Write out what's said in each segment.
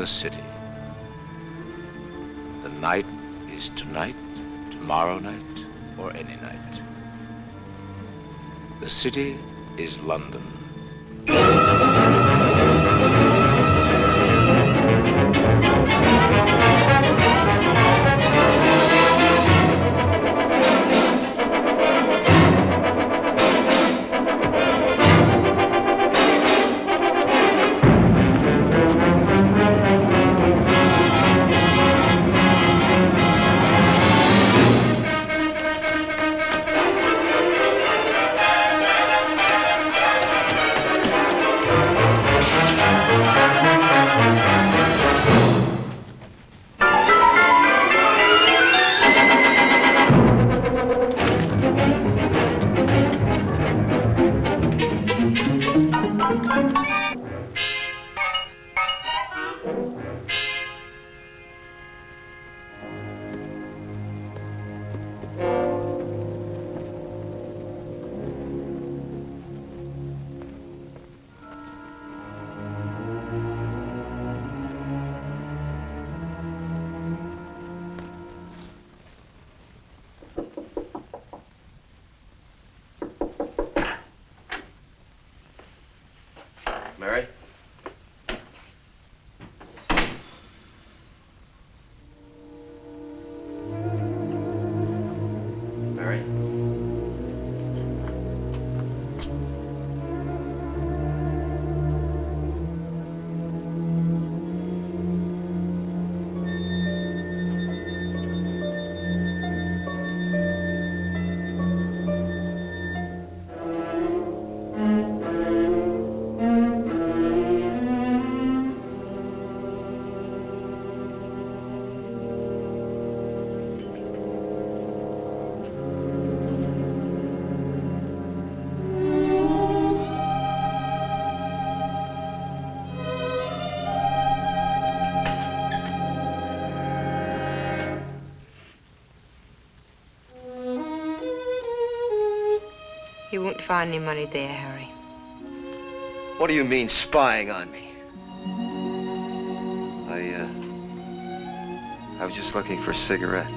the city. The night is tonight, tomorrow night, or any night. The city is London. You won't find any money there, Harry. What do you mean, spying on me? I, uh... I was just looking for a cigarette.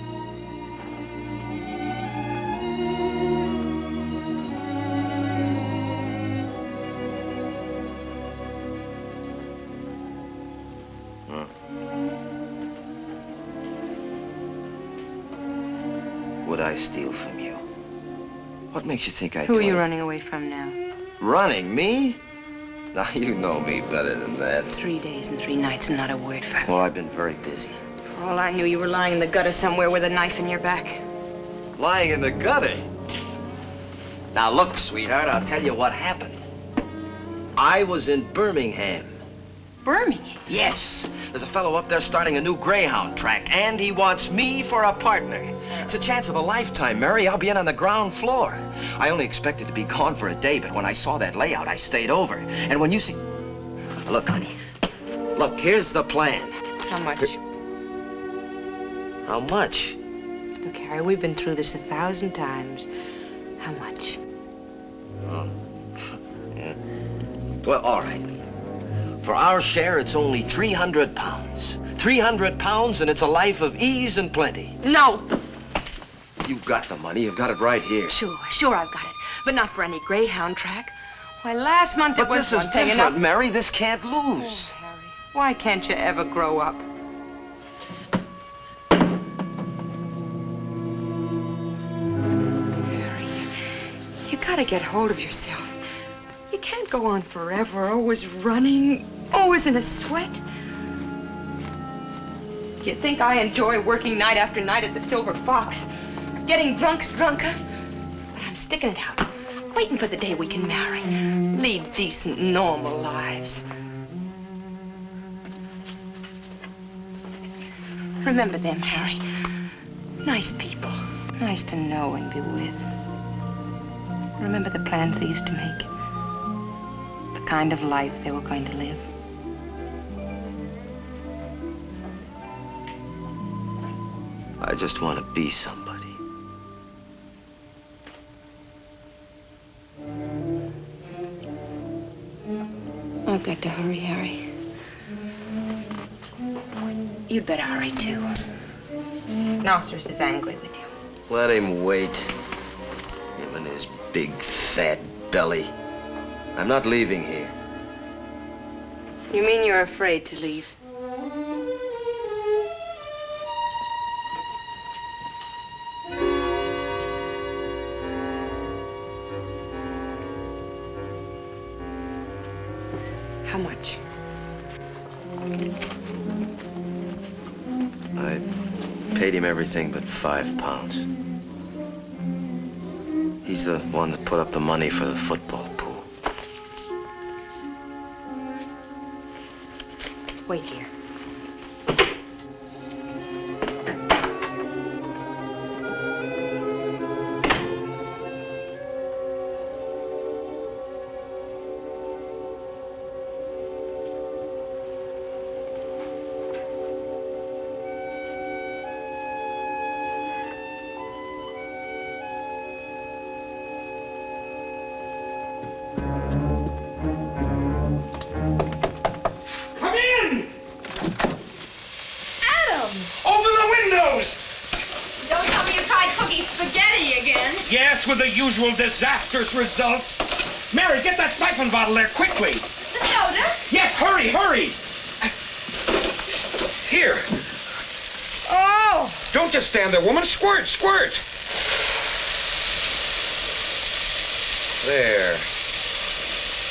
I steal? What makes you think I Who are you running away from now? Running? Me? Now, you know me better than that. Three days and three nights and not a word from you. Well, I've been very busy. For all I knew, you were lying in the gutter somewhere with a knife in your back. Lying in the gutter. Now, look, sweetheart, I'll tell you what happened. I was in Birmingham. Birmingham? Yes. There's a fellow up there starting a new Greyhound track, and he wants me for a partner. It's a chance of a lifetime, Mary. I'll be in on the ground floor. I only expected to be gone for a day, but when I saw that layout, I stayed over. And when you see... Look, honey. Look, here's the plan. How much? How much? Look, Harry, we've been through this a thousand times. How much? Oh. yeah. Well, all right. For our share, it's only 300 pounds. 300 pounds, and it's a life of ease and plenty. No! You've got the money. You've got it right here. Sure, sure I've got it. But not for any Greyhound track. Why, last month But it was this is one thing, and different, Mary. This can't Oh, lose. Harry, why can't you ever grow up? Harry, you gotta get hold of yourself. Can't go on forever, always running, always in a sweat. You think I enjoy working night after night at the Silver Fox, getting drunk's drunker? But I'm sticking it out, waiting for the day we can marry, lead decent, normal lives. Remember them, Harry. Nice people. Nice to know and be with. Remember the plans they used to make. Kind of life they were going to live. I just want to be somebody. I've got to hurry, Harry. You'd better hurry, too. Nosseross is angry with you. Let him wait. Him and his big, fat belly. I'm not leaving here. You mean you're afraid to leave? How much? I paid him everything but five pounds. He's the one that put up the money for the football Wait here. Results. Mary, get that siphon bottle there quickly. The soda? Yes, hurry, hurry. Here. Oh! Don't just stand there, woman. Squirt, squirt. There.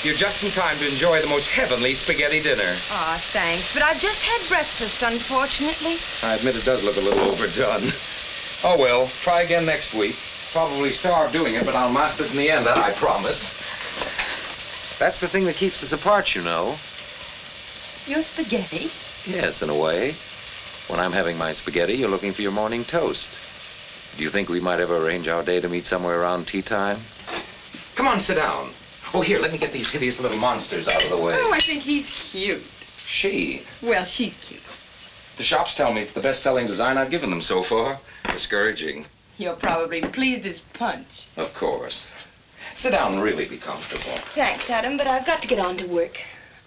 You're just in time to enjoy the most heavenly spaghetti dinner. Aw, thanks. But I've just had breakfast, unfortunately. I admit it does look a little overdone. Oh, well, try again next week. Probably starve doing it, but I'll master it in the end, I promise. That's the thing that keeps us apart, you know. Your spaghetti? Yes, in a way. When I'm having my spaghetti, you're looking for your morning toast. Do you think we might ever arrange our day to meet somewhere around tea time? Come on, sit down. Oh, here, let me get these hideous little monsters out of the way. Oh, I think he's cute. She. Well, she's cute. The shops tell me it's the best-selling design I've given them so far. Discouraging, You're probably pleased as punch. of course. Sit down and really be comfortable. Thanks, Adam, but I've got to get on to work.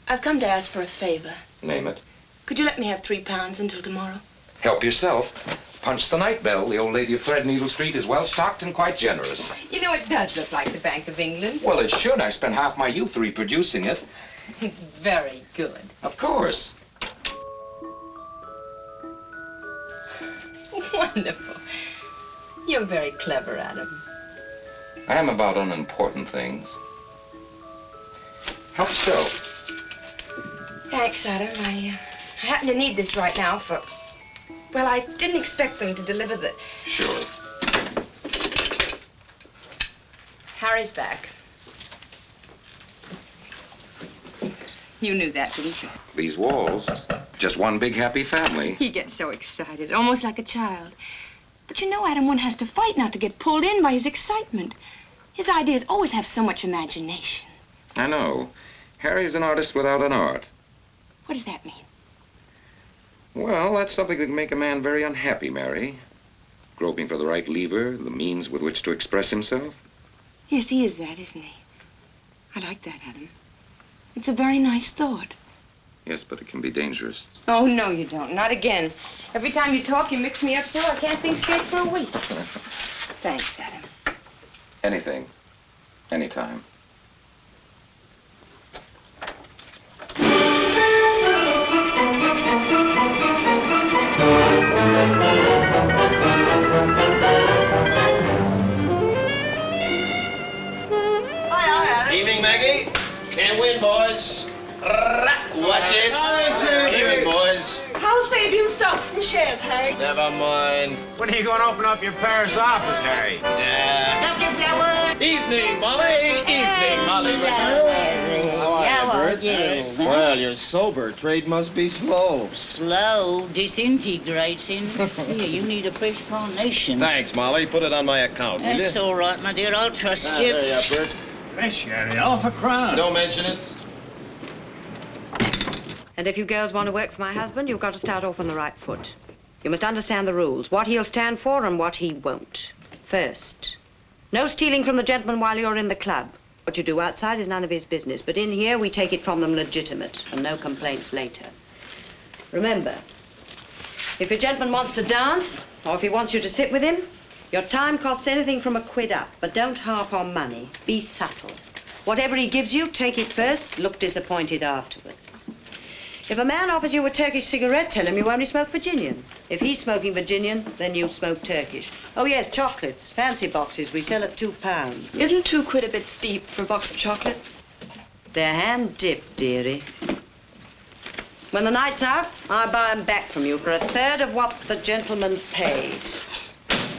I've come to ask for a favor. Name it. Could you let me have three pounds until tomorrow? Help yourself. Punch the night bell. The old lady of Threadneedle Street is well stocked and quite generous. You know, it does look like the Bank of England. Well, it should. I spent half my youth reproducing it. It's very good. Of course. Wonderful. You're very clever, Adam. I am about unimportant things. Help yourself. Thanks, Adam. I, uh, I happen to need this right now for... Well, I didn't expect them to deliver the... Sure. Harry's back. You knew that, didn't you? These walls, just one big happy family. He gets so excited, almost like a child. But you know, Adam, one has to fight not to get pulled in by his excitement. His ideas always have so much imagination. I know. Harry's an artist without an art. What does that mean? Well, that's something that can make a man very unhappy, Mary. Groping for the right lever, the means with which to express himself. Yes, he is that, isn't he? I like that, Adam. It's a very nice thought. Yes, but it can be dangerous. Oh, no, you don't. Not again. Every time you talk, you mix me up so I can't think straight for a week. Thanks, Adam. Anything. Anytime. Evening, Maggie. Can't win, boys. Watch it. Evening, boys. How's Fabian stocks and shares, Harry? Never mind. When are you going to open up your Paris office, Harry? Yeah. Evening, Molly. Evening, Molly. How are you, Bert? Well, you're sober. Trade must be slow. Slow disintegrating. Here, you need a fresh carnation. Thanks, Molly. Put it on my account, will you? That's all right, my dear. I'll trust Ah, you. there you are, Bert. Fresh, Harry. All for crown. Don't mention it. And if you girls want to work for my husband, you've got to start off on the right foot. You must understand the rules, what he'll stand for and what he won't. First, no stealing from the gentleman while you're in the club. What you do outside is none of his business, but in here we take it from them legitimate, and no complaints later. Remember, If your gentleman wants to dance, or if he wants you to sit with him, your time costs anything from a quid up. But don't harp on money. Be subtle. Whatever he gives you, take it first, look disappointed afterwards. If a man offers you a Turkish cigarette, tell him you only smoke Virginian. If he's smoking Virginian, then you smoke Turkish. Oh, yes, chocolates. Fancy boxes. We sell at two pounds. Isn't two quid a bit steep for a box of chocolates? They're hand-dipped, dearie. When the night's out, I buy 'em back from you for a third of what the gentleman paid.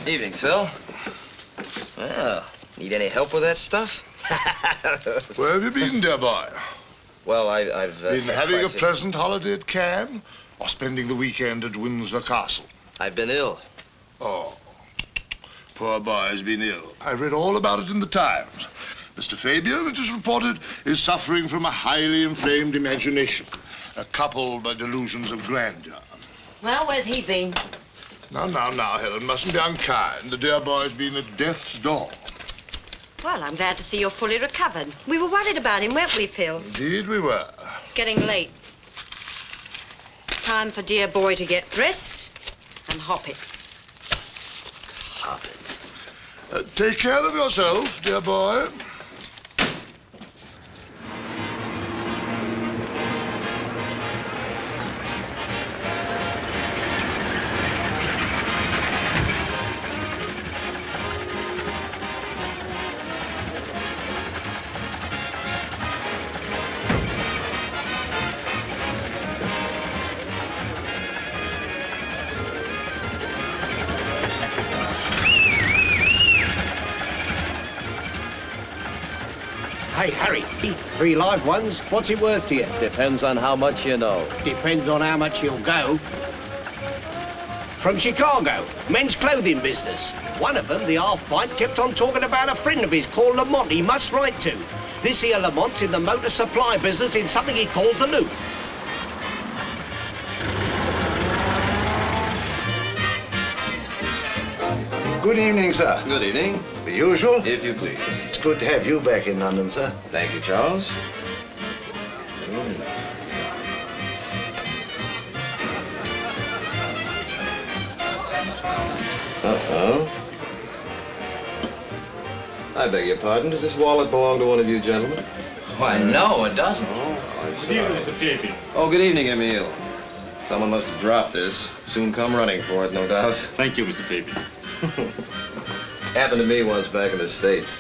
Evening, Phil. Well, need any help with that stuff? Where have you been, dear boy? Well, I, I've... Uh, Been having a pleasant holiday at Cannes? Or spending the weekend at Windsor Castle? I've been ill. Oh, poor boy has been ill. I read all about it in the Times. Mr. Fabian, it is reported, is suffering from a highly inflamed imagination, coupled by delusions of grandeur. Well, where's he been? Now, now, now, Helen, mustn't be unkind. The dear boy's been at death's door. Well, I'm glad to see you're fully recovered. We were worried about him, weren't we, Phil? Indeed we were. It's getting late. Time for dear boy to get dressed and hop it. Hop it. Uh, take care of yourself, dear boy. Three live ones. What's it worth to you? Depends on how much you know. Depends on how much you'll go. From Chicago, men's clothing business. One of them, the half-pint, kept on talking about a friend of his called Lamont he must write to. This here Lamont's in the motor supply business in something he calls the loop. Good evening, sir. Good evening. The usual? If you please. It's good to have you back in London, sir. Thank you, Charles. Uh-oh. I beg your pardon. Does this wallet belong to one of you gentlemen? Why, no, it doesn't. Oh, Good evening, Mr. Fifi. Oh, good evening, Emile. Someone must have dropped this. Soon come running for it, no doubt. Thank you, Mr. Fifi. Happened to me once back in the States.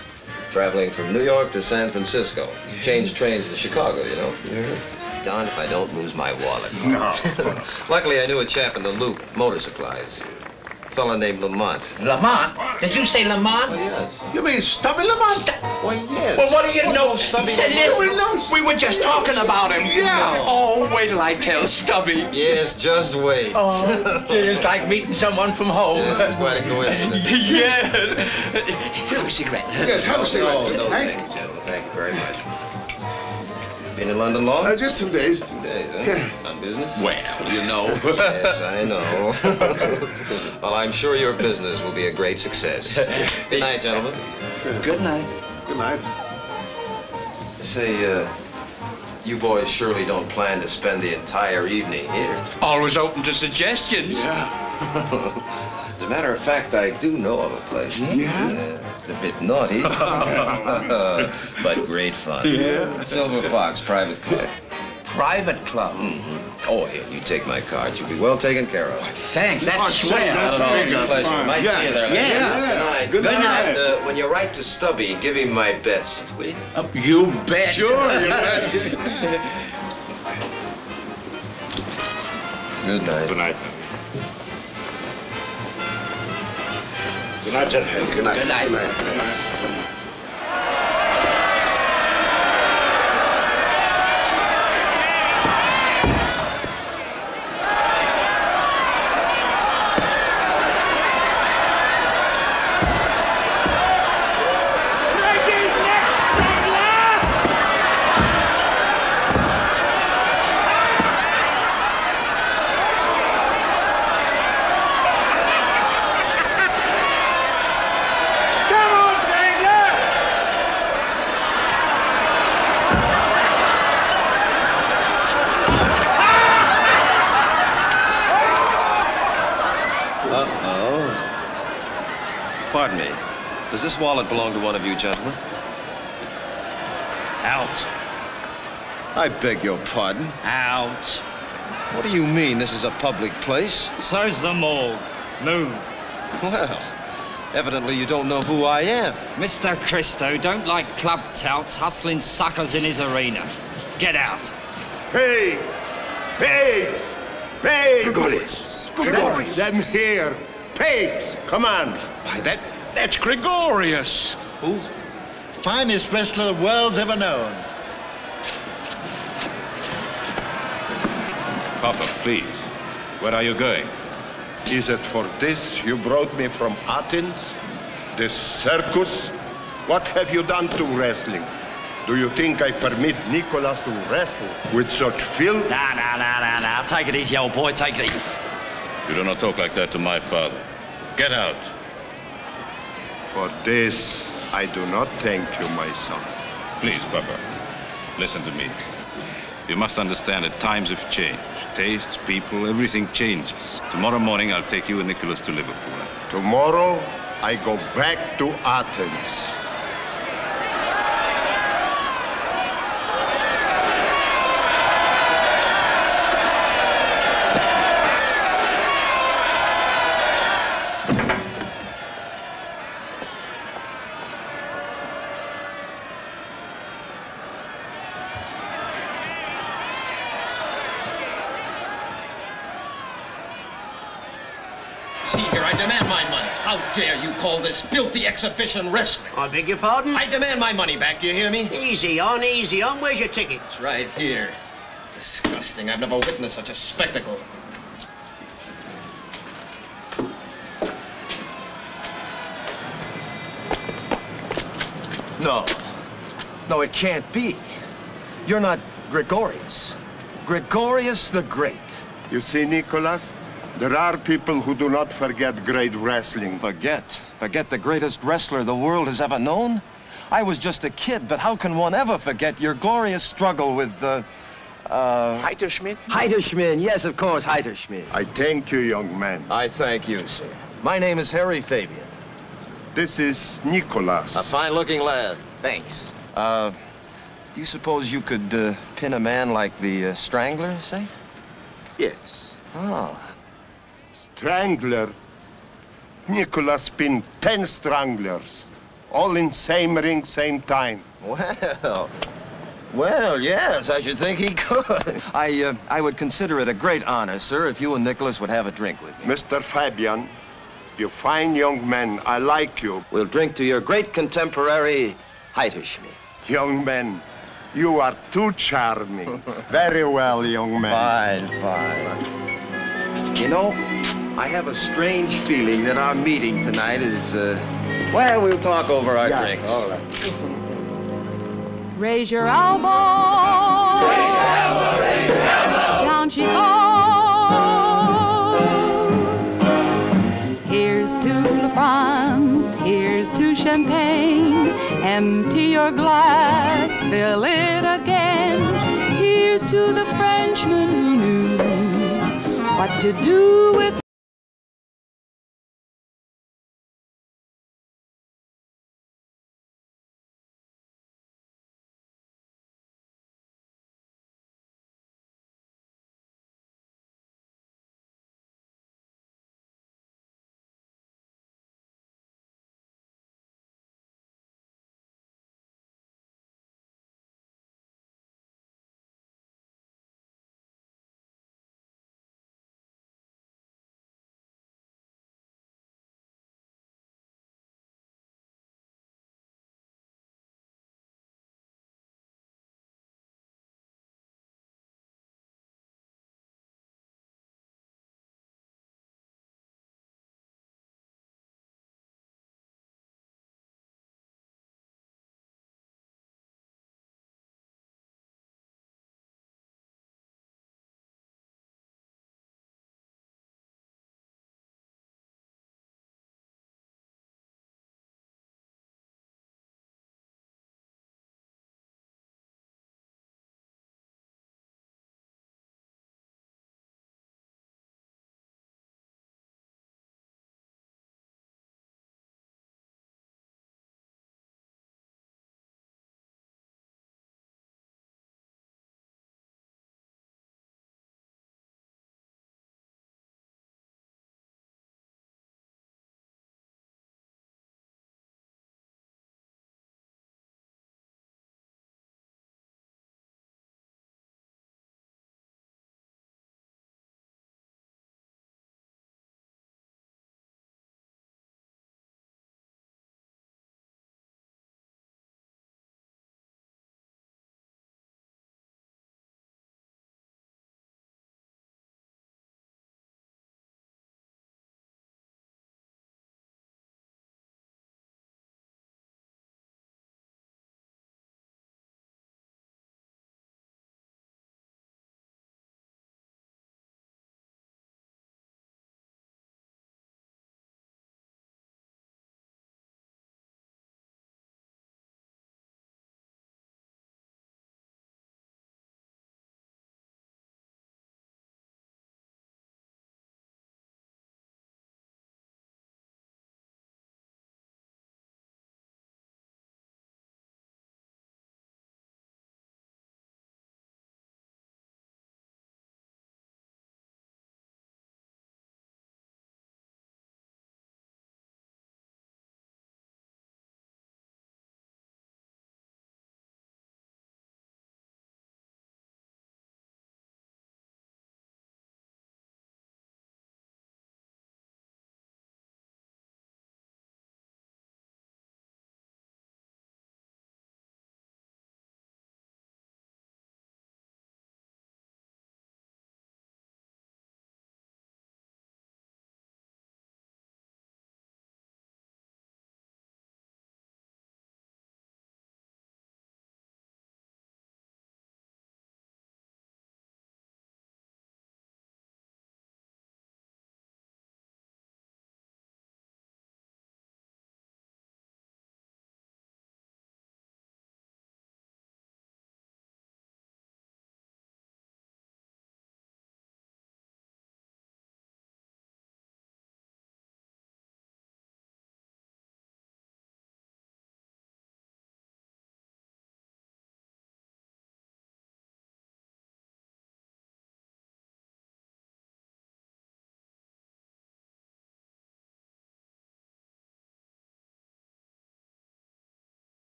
Traveling from New York to San Francisco. Changed trains to Chicago, you know. Darned if I don't lose my wallet. No. Luckily, I knew a chap in the Loop, motor supplies. Fella named Lamont. Lamont? Did you say Lamont? Oh, yes. You mean Stubby Lamont? Why, yes. Well, what do you know? Stubby Said Lamont. yes, we, we were just talking about him. Yeah. Oh, wait till I tell Stubby. Yes, just wait. Oh, it's like meeting someone from home. Yes, that's quite a coincidence. yes. Here, a cigarette. Yes, have a cigarette. Oh, No, thank thank you, gentlemen. Thank you very much. Been in London long? Uh, just two days. Two days, huh? On business? Well, you know. yes, I know. well, I'm sure your business will be a great success. Good night, gentlemen. Good night. Good night. Say, uh, you boys surely don't plan to spend the entire evening here. Always open to suggestions. Yeah. As a matter of fact, I do know of a place. Yeah? It's a bit naughty, but great fun. Yeah. Silver Fox Private Club. Private club. Mm-hmm. Oh, here, you take my card. You'll be well taken care of. Thanks, that's swell. Not at all. It's a pleasure. Might Yeah. see you there. Yeah. later. Good night. Good night. And uh, when you write to Stubby, give him my best, will you? Uh, you bet. Sure, you bet. Good night. Good night. Good night, gentlemen. Good night. Good night. Come on, Strangler! This wallet belong to one of you gentlemen? Out. I beg your pardon. Out. What do you mean this is a public place? So's the morgue. Move. Well, evidently you don't know who I am. Mr. Kristo don't like club touts hustling suckers in his arena. Get out. Pigs! Pigs! Pigs! Gregorius! Gregorius! Them here! Pigs! Come on! Why, that, that's Gregorius. Who? Finest wrestler the world's ever known. Papa, please. Where are you going? Is it for this you brought me from Athens? This circus? What have you done to wrestling? Do you think I permit Nicholas to wrestle with such filth? Nah, nah, nah, nah, nah. Take it easy, old boy. Take it easy. You do not talk like that to my father. Get out. For this, I do not thank you, my son. Please, Papa. Listen to me. You must understand that times have changed. Tastes, people, everything changes. Tomorrow morning, I'll take you and Nicholas to Liverpool. Tomorrow, I go back to Athens. See here, I demand my money. How dare you call this filthy exhibition wrestling? I beg your pardon? I demand my money back, do you hear me? Easy on, easy on. Where's your ticket? It's right here. Disgusting. I've never witnessed such a spectacle. No. No, it can't be. You're not Gregorius. Gregorius the Great. You see, Nicholas, there are people who do not forget great wrestling. Forget? Forget the greatest wrestler the world has ever known? I was just a kid, but how can one ever forget your glorious struggle with, the... uh, uh... Heiterschmidt? Heiterschmidt, yes, of course, Heiterschmidt. I thank you, young man. I thank you, sir. My name is Harry Fabian. This is Nicholas. A fine-looking lad. Thanks. Uh, do you suppose you could uh, pin a man like the uh, Strangler, say? Yes. Oh. Strangler? Nicholas pinned ten stranglers. All in same ring, same time. Well, well, yes, I should think he could. I, uh, I would consider it a great honor, sir, if you and Nicholas would have a drink with me. Mr. Fabian, you fine young man. I like you. We'll drink to your great contemporary, Heiterschmidt. Young man, you are too charming. Very well, young man. Fine, fine. You know, I have a strange feeling that our meeting tonight is, uh... Well, we'll talk over our Yeah, drinks. all right. Raise your elbow. Raise your elbow, raise your elbow. Down she goes. Here's to La France, here's to champagne. Empty your glass, fill it again. Here's to the Frenchman who knew what to do with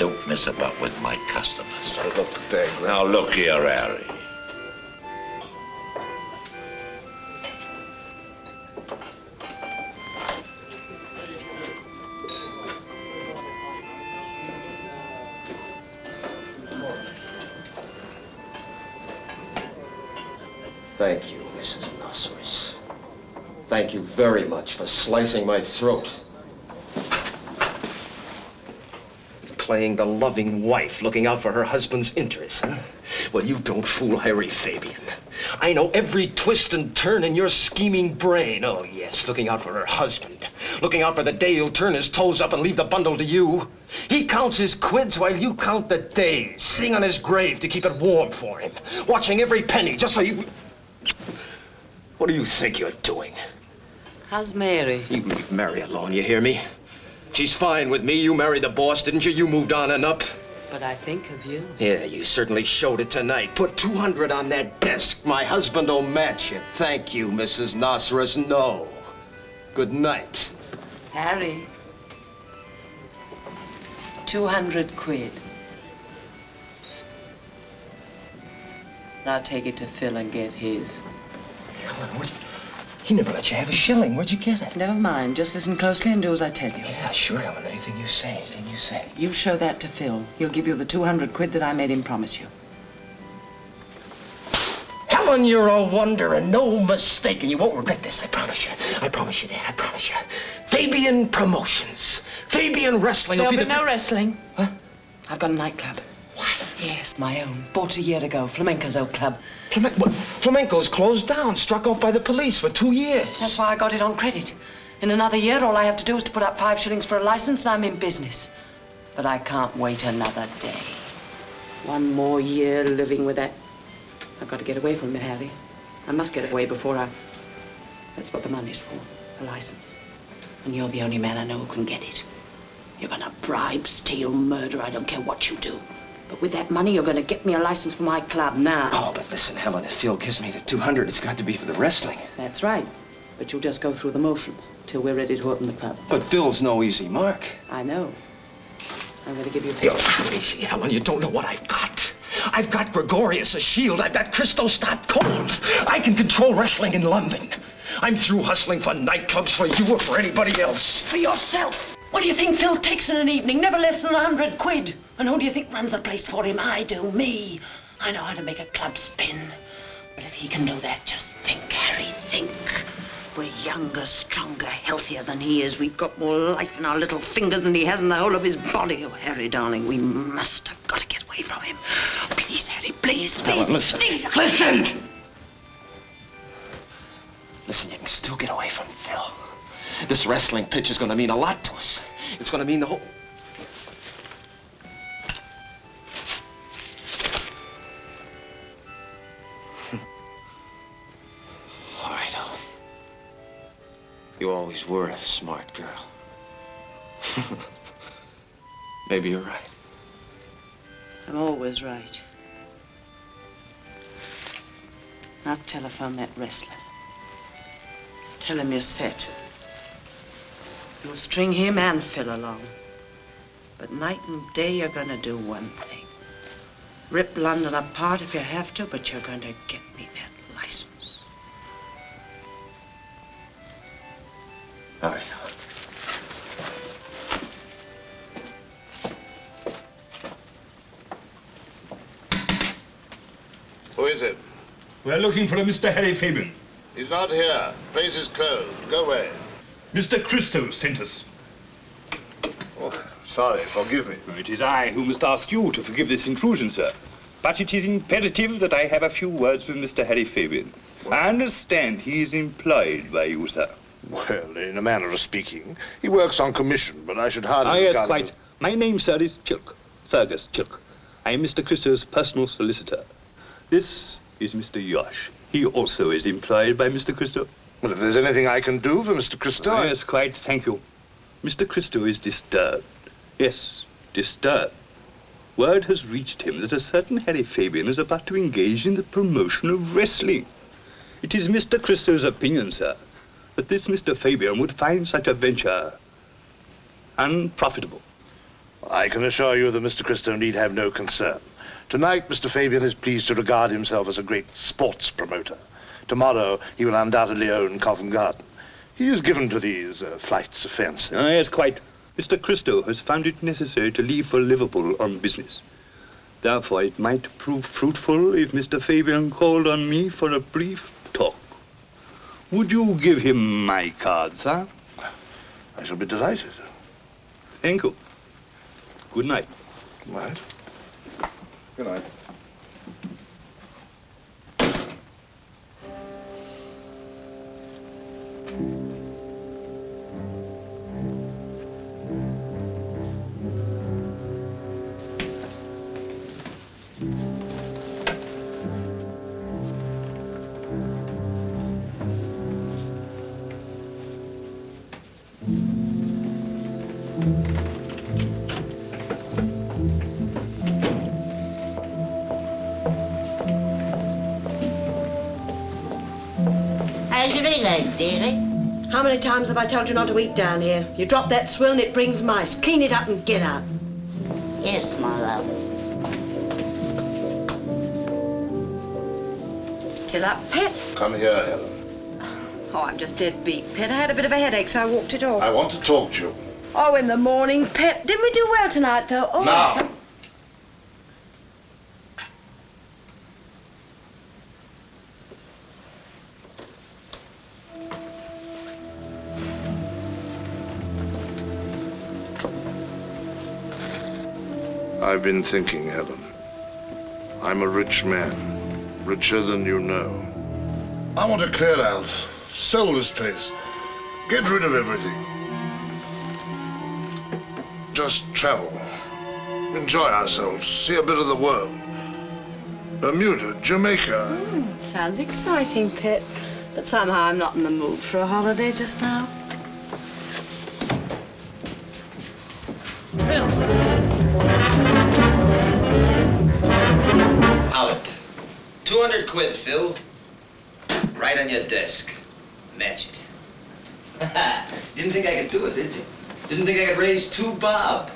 don't mess about with my customers. Now look here, Harry. Thank you, Mrs. Nosseross. Thank you very much for slicing my throat. Playing the loving wife, looking out for her husband's interests, huh? Well, you don't fool Harry Fabian. I know every twist and turn in your scheming brain. Oh, yes, looking out for her husband. Looking out for the day he'll turn his toes up and leave the bundle to you. He counts his quids while you count the days, sitting on his grave to keep it warm for him, watching every penny just so you... What do you think you're doing? How's Mary? You leave Mary alone, you hear me? She's fine with me. You married the boss, didn't you? You moved on and up. But I think of you. Yeah, you certainly showed it tonight. Put 200 on that desk. My husband will match it. Thank you, Mrs. Nosseross. No. Good night. Harry. 200 quid. Now take it to Phil and get his. Helen, what? He never let you have a shilling. Where'd you get it? Never mind. Just listen closely and do as I tell you. Yeah, sure, Helen. Anything you say, anything you say. You show that to Phil. He'll give you the 200 quid that I made him promise you. Helen, you're a wonder and no mistake, and you won't regret this, I promise you. I promise you that, I promise you. Fabian Promotions. Fabian Wrestling will There'll be be the... no wrestling. What? I've got a nightclub. What? Yes, my own. Bought a year ago. Flamenco's old club. Flamen- what? Flamenco's closed down, struck off by the police for two years. That's why I got it on credit. In another year, all I have to do is to put up five shillings for a license, and I'm in business. But I can't wait another day. One more year living with that. I've got to get away from it, Harry. I must get away before I. That's what the money's for, a license. And you're the only man I know who can get it. You're gonna bribe, steal, murder, I don't care what you do. But with that money, you're gonna get me a license for my club now. Oh, but listen, Helen, if Phil gives me the 200, it's got to be for the wrestling. That's right. But you'll just go through the motions till we're ready to open the club. But Phil's no easy mark. I know. I'm gonna give you. You're crazy, Helen. You don't know what I've got. I've got Gregorius, a shield. I've got Kristo Stop Cold. I can control wrestling in London. I'm through hustling for nightclubs for you or for anybody else. For yourself. What do you think Phil takes in an evening? Never less than a hundred quid. And who do you think runs the place for him? I do. Me. I know how to make a club spin. But if he can do that, just think, Harry, think. We're younger, stronger, healthier than he is. We've got more life in our little fingers than he has in the whole of his body. Oh, Harry, darling, we must have got to get away from him. Please, Harry, please, please, Helen, listen. please. Listen! Listen, you can still get away from Phil. This wrestling pitch is going to mean a lot to us. It's going to mean the whole... All right, Helen. You always were a smart girl. Maybe you're right. I'm always right. Now telephone that wrestler. Tell him you're set. You'll string him and Phil along. But night and day you're gonna do one thing. Rip London apart if you have to, but you're gonna get me that license. All right. Who is it? We're looking for a Mr. Harry Fabian. He's not here. Place is closed. Go away. Mr. Kristo sent us. Oh, sorry. Forgive me. It is I who must ask you to forgive this intrusion, sir. But it is imperative that I have a few words with Mr. Harry Fabian. I understand he is employed by you, sir. Well, in a manner of speaking, he works on commission, but I should hardly Ah, yes, regard him quite. My name, sir, is Chilk. Fergus Chilk. I am Mr. Kristo's personal solicitor. This is Mr. Yosh. He also is employed by Mr. Kristo. Well, if there's anything I can do for Mr. Kristo... Oh, yes, quite. Thank you. Mr. Kristo is disturbed. Yes, disturbed. Word has reached him that a certain Harry Fabian is about to engage in the promotion of wrestling. It is Mr. Kristo's opinion, sir, that this Mr. Fabian would find such a venture unprofitable. I can assure you that Mr. Kristo need have no concern. Tonight, Mr. Fabian is pleased to regard himself as a great sports promoter. Tomorrow, he will undoubtedly own Covent Garden. He is given to these uh, flights of fancy. Ah, yes, quite. Mr. Kristo has found it necessary to leave for Liverpool on business. Therefore, it might prove fruitful if Mr. Fabian called on me for a brief talk. Would you give him my card, sir? I shall be delighted. Thank you. Good night. Good night. Good night. Dearie? How many times have I told you not to eat down here? You drop that swill and it brings mice. Clean it up and get out. Yes, my love. Still up, Pet? Come here, Helen. Oh, I'm just dead beat, Pet. I had a bit of a headache, so I walked it off. I want to talk to you. Oh, in the morning, Pet. Didn't we do well tonight, though? Oh, Now. I've been thinking, Helen. I'm a rich man, richer than you know. I want to clear out, sell this place, get rid of everything. Just travel, enjoy ourselves, see a bit of the world. Bermuda, Jamaica. Hmm, sounds exciting, Pet. But somehow I'm not in the mood for a holiday just now. 200 quid, Phil. Right on your desk. Match it. Didn't think I could do it, did you? Didn't think I could raise two bob.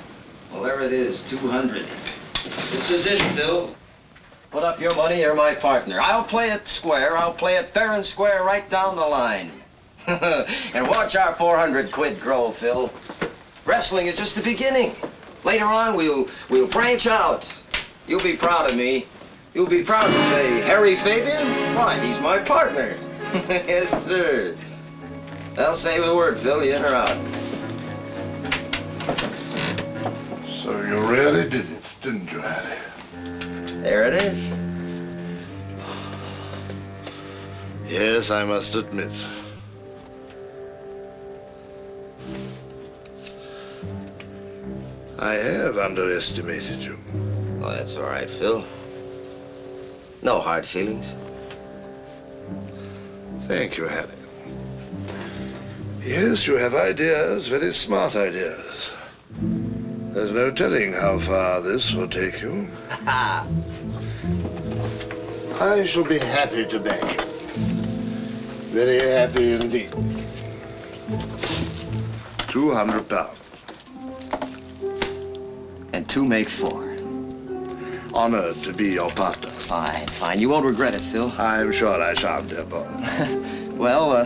Well, there it is, 200. This is it, Phil. Put up your money, you're my partner. I'll play it square. I'll play it fair and square right down the line. and watch our 400 quid grow, Phil. Wrestling is just the beginning. Later on, we'll, we'll branch out. You'll be proud of me. You'll be proud to say, Harry Fabian? Why, he's my partner. yes, sir. I'll say the word, Phil. You in or out? So you really did it, didn't you, Harry? There it is. Yes, I must admit. I have underestimated you. Oh, that's all right, Phil. No hard feelings. Thank you, Harry. Yes, you have ideas, very smart ideas. There's no telling how far this will take you. I shall be happy to back you. Very happy indeed. Two hundred pounds. And two make four. Honored to be your partner. Fine, fine. You won't regret it, Phil. I'm sure I shan't, dear boy. well, uh,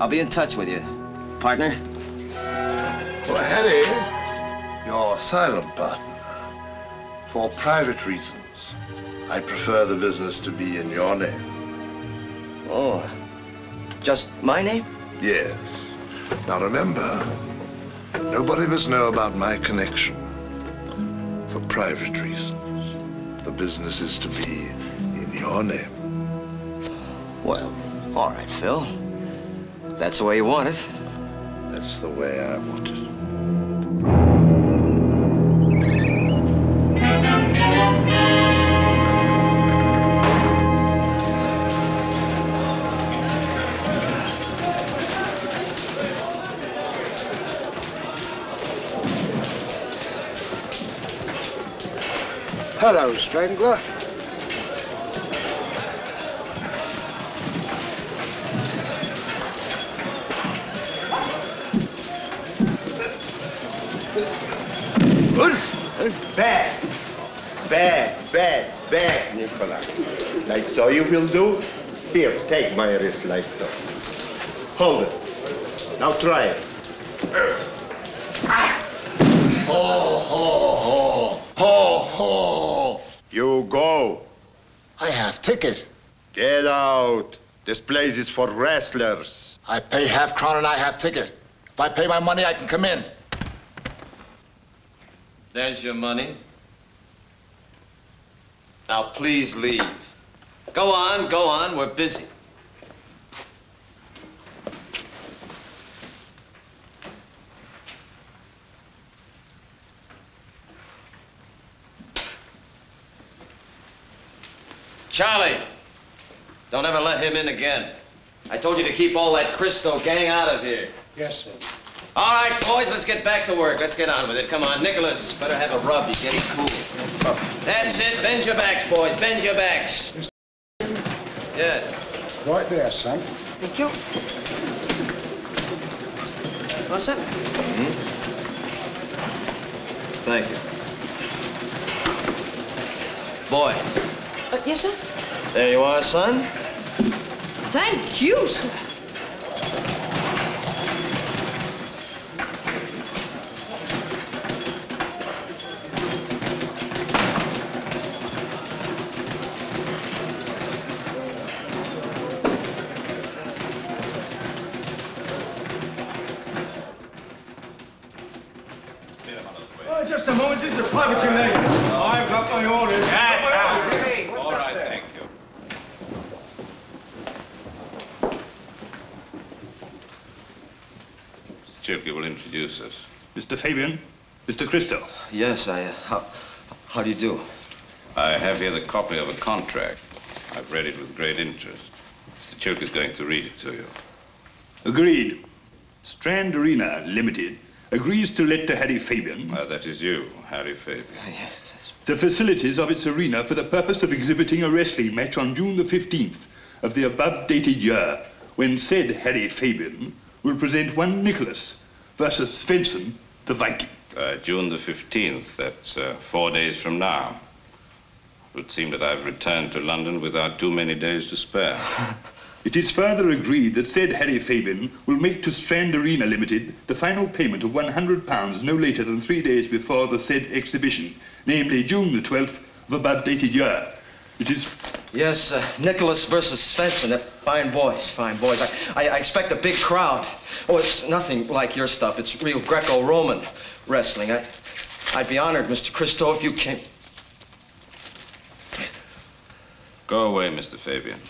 I'll be in touch with you, partner. Well, Harry, your silent partner. For private reasons, I prefer the business to be in your name. Oh, just my name? Yes. Now remember, nobody must know about my connection. For private reasons, the business is to be in your name. Well, all right, Phil. If that's the way you want it. That's the way I want it. Strangler. Back. Back, back, back, Nicholas. Like so you will do? Here, take my wrist like so. Hold it. Now try it. Ho, ho, ho. Ho, ho. You go. I have ticket. Get out. This place is for wrestlers. I pay half crown and I have ticket. If I pay my money, I can come in. There's your money. Now, please leave. Go on, go on. We're busy. Charlie, don't ever let him in again. I told you to keep all that Kristo gang out of here. Yes, sir. All right, boys, let's get back to work. Let's get on with it. Come on, Nicholas. Better have a rub. You're getting cool. That's it. Bend your backs, boys. Bend your backs. Yes. Right there, son. Thank you. What's up? Hmm? Thank you. Boy, Uh, yes, sir? there you are, son. Thank you, sir. Oh, just a moment. This is a private gymnasium. I've got my orders. All right, thank you. Chilke will introduce us. Mr. Fabian, Mr. Kristo. Yes, I, uh, how, how do you do? I have here the copy of a contract. I've read it with great interest. Mr. Chilk is going to read it to you. Agreed. Strand Arena Limited agrees to let to Harry Fabian Uh, that is you, Harry Fabian. Yes. the facilities of its arena for the purpose of exhibiting a wrestling match on June the 15th of the above dated year, when said Harry Fabian will present one Nicholas versus Svensson the Viking. Uh, June the 15th, that's uh, four days from now. It would seem that I've returned to London without too many days to spare. It is further agreed that said Harry Fabian will make to Strand Arena Limited the final payment of £100 no later than three days before the said exhibition, namely June the 12th of above dated year. It is... Yes, uh, Nicholas versus Svensson. They're fine boys, fine boys. I, I, I expect a big crowd. Oh, it's nothing like your stuff. It's real Greco-Roman wrestling. I, I'd be honored, Mr. Kristo, if you came. Go away, Mr. Fabian.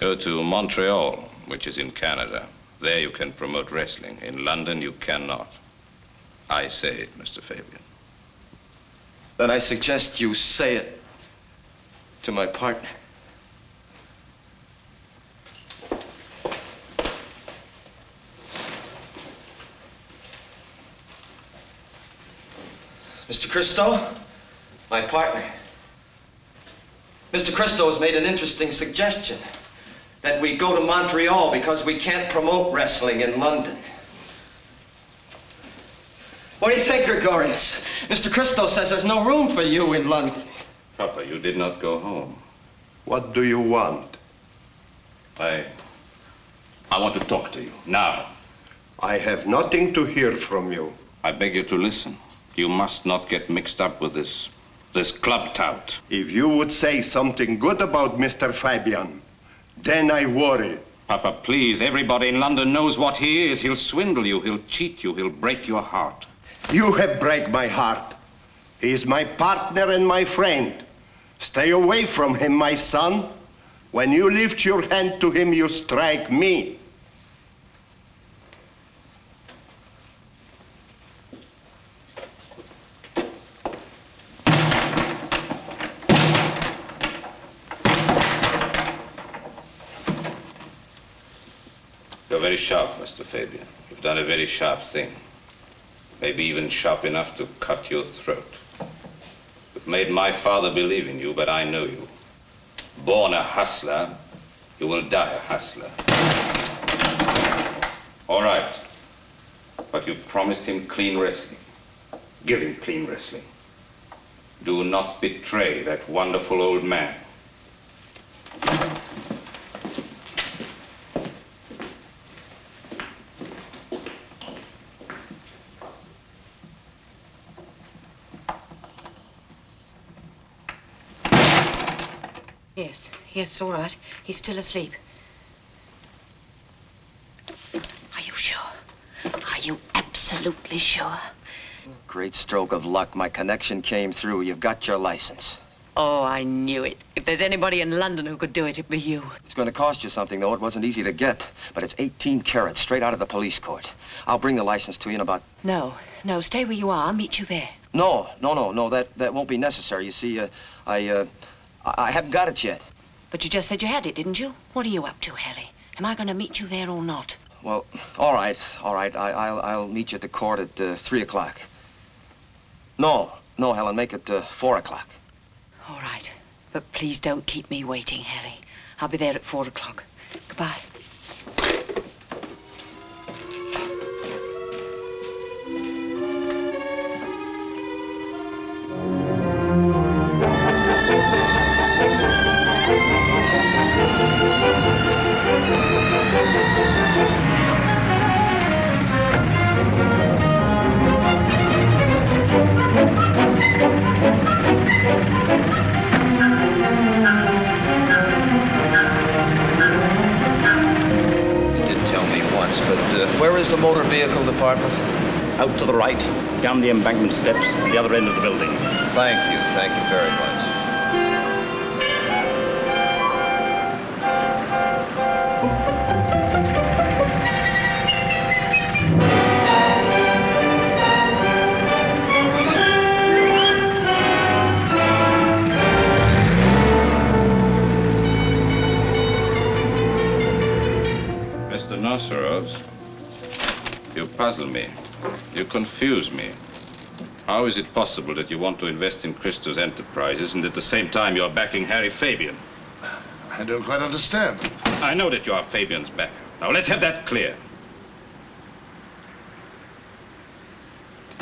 Go to Montreal, which is in Canada. There you can promote wrestling. In London, you cannot. I say it, Mr. Fabian. Then I suggest you say it to my partner. Mr. Kristo, my partner. Mr. Kristo has made an interesting suggestion that we go to Montreal because we can't promote wrestling in London. What do you think, Gregorius? Mr. Kristo says there's no room for you in London. Papa, you did not go home. What do you want? I... I want to talk to you, now. I have nothing to hear from you. I beg you to listen. You must not get mixed up with this... this club tout. If you would say something good about Mr. Fabian, then I worry. Papa, please, everybody in London knows what he is. He'll swindle you, he'll cheat you, he'll break your heart. You have break my heart. He is my partner and my friend. Stay away from him, my son. When you lift your hand to him, you strike me. You're very sharp, Mr. Fabian. You've done a very sharp thing. Maybe even sharp enough to cut your throat. You've made my father believe in you, but I know you. Born a hustler, you will die a hustler. All right. But you promised him clean wrestling. Give him clean wrestling. Do not betray that wonderful old man. Yes, yes, all right. He's still asleep. Are you sure? Are you absolutely sure? Great stroke of luck. My connection came through. You've got your license. Oh, I knew it. If there's anybody in London who could do it, it'd be you. It's going to cost you something, though. It wasn't easy to get. But it's 18 carats, straight out of the police court. I'll bring the license to you in about... No, no, stay where you are. I'll meet you there. No, no, no, no. That, that won't be necessary. You see, uh, I, uh, I I haven't got it yet. But you just said you had it, didn't you? What are you up to, Harry? Am I going to meet you there or not? Well, all right, all right. I, I'll, I'll meet you at the court at uh, 3 o'clock. No, no, Helen, make it uh, 4 o'clock. All right. But please don't keep me waiting, Harry. I'll be there at four o'clock. Goodbye. Where is the motor vehicle department? Out to the right, down the embankment steps, at the other end of the building. Thank you, thank you very much. Mr. Nosseross, you puzzle me. You confuse me. How is it possible that you want to invest in Kristo's enterprises and at the same time you're backing Harry Fabian? I don't quite understand. I know that you are Fabian's backer. Now let's have that clear.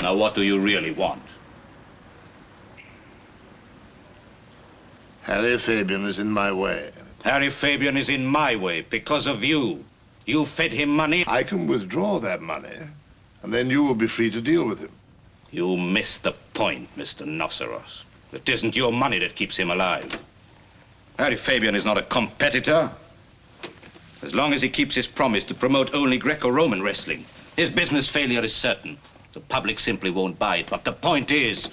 Now what do you really want? Harry Fabian is in my way. Harry Fabian is in my way because of you. You fed him money. I can withdraw that money, and then you will be free to deal with him. You miss the point, Mr. Nosseross. It isn't your money that keeps him alive. Harry Fabian is not a competitor. As long as he keeps his promise to promote only Greco-Roman wrestling, his business failure is certain. The public simply won't buy it. But the point is,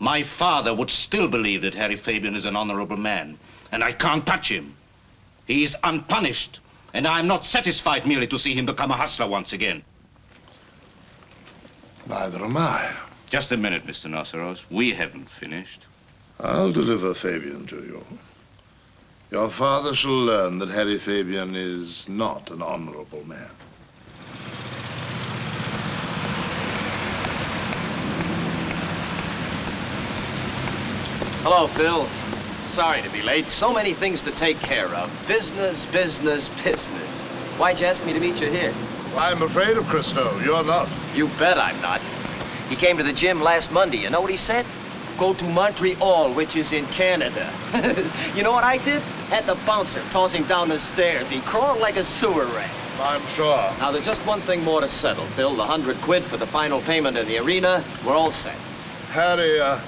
my father would still believe that Harry Fabian is an honorable man, and I can't touch him. He is unpunished, and I'm not satisfied merely to see him become a hustler once again. Neither am I. Just a minute, Mr. Nosseross. We haven't finished. I'll deliver Fabian to you. Your father shall learn that Harry Fabian is not an honorable man. Hello, Phil. Sorry to be late. So many things to take care of. Business, business, business. Why'd you ask me to meet you here? I'm afraid of Kristo. You're not. You bet I'm not. He came to the gym last Monday. You know what he said? Go to Montreal, which is in Canada. you know what I did? Had the bouncer toss him down the stairs. He crawled like a sewer rat. I'm sure. Now, there's just one thing more to settle, Phil. The hundred quid for the final payment in the arena. We're all set. Harry, uh,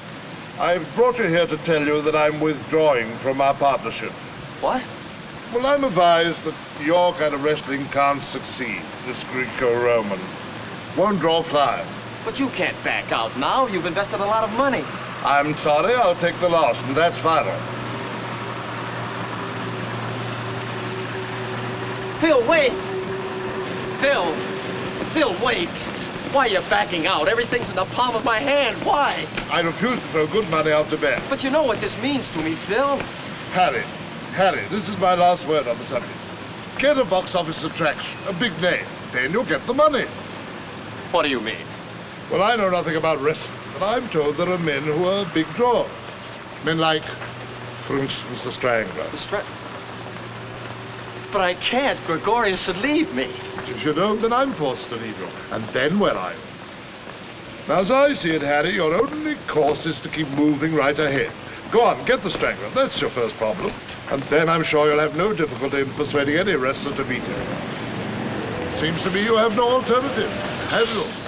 I've brought you here to tell you that I'm withdrawing from our partnership. What? Well, I'm advised that your kind of wrestling can't succeed. This Greco-Roman won't draw fly. But you can't back out now. You've invested a lot of money. I'm sorry, I'll take the loss, and that's final. Phil, wait! Phil! Phil, wait! Why are you backing out? Everything's in the palm of my hand. Why? I refuse to throw good money out to bed. But you know what this means to me, Phil. Harry, Harry, this is my last word on the subject. Get a box office attraction, a big name. Then you'll get the money. What do you mean? Well, I know nothing about wrestling, but I'm told there are men who are big draws. Men like, for instance, the Strangler. The Strangler? But I can't. Gregorius would leave me. You don't, then I'm forced to leave you. And then where are you? Now, as I see it, Harry, your only course is to keep moving right ahead. Go on, get the strangler. That's your first problem. And then I'm sure you'll have no difficulty in persuading any wrestler to meet you. Seems to me you have no alternative, have you?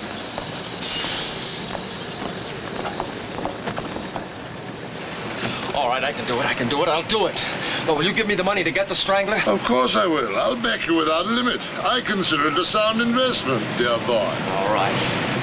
All right, I can do it. I can do it. I'll do it. But will you give me the money to get the strangler? Of course I will. I'll back you without a limit. I consider it a sound investment, dear boy. All right.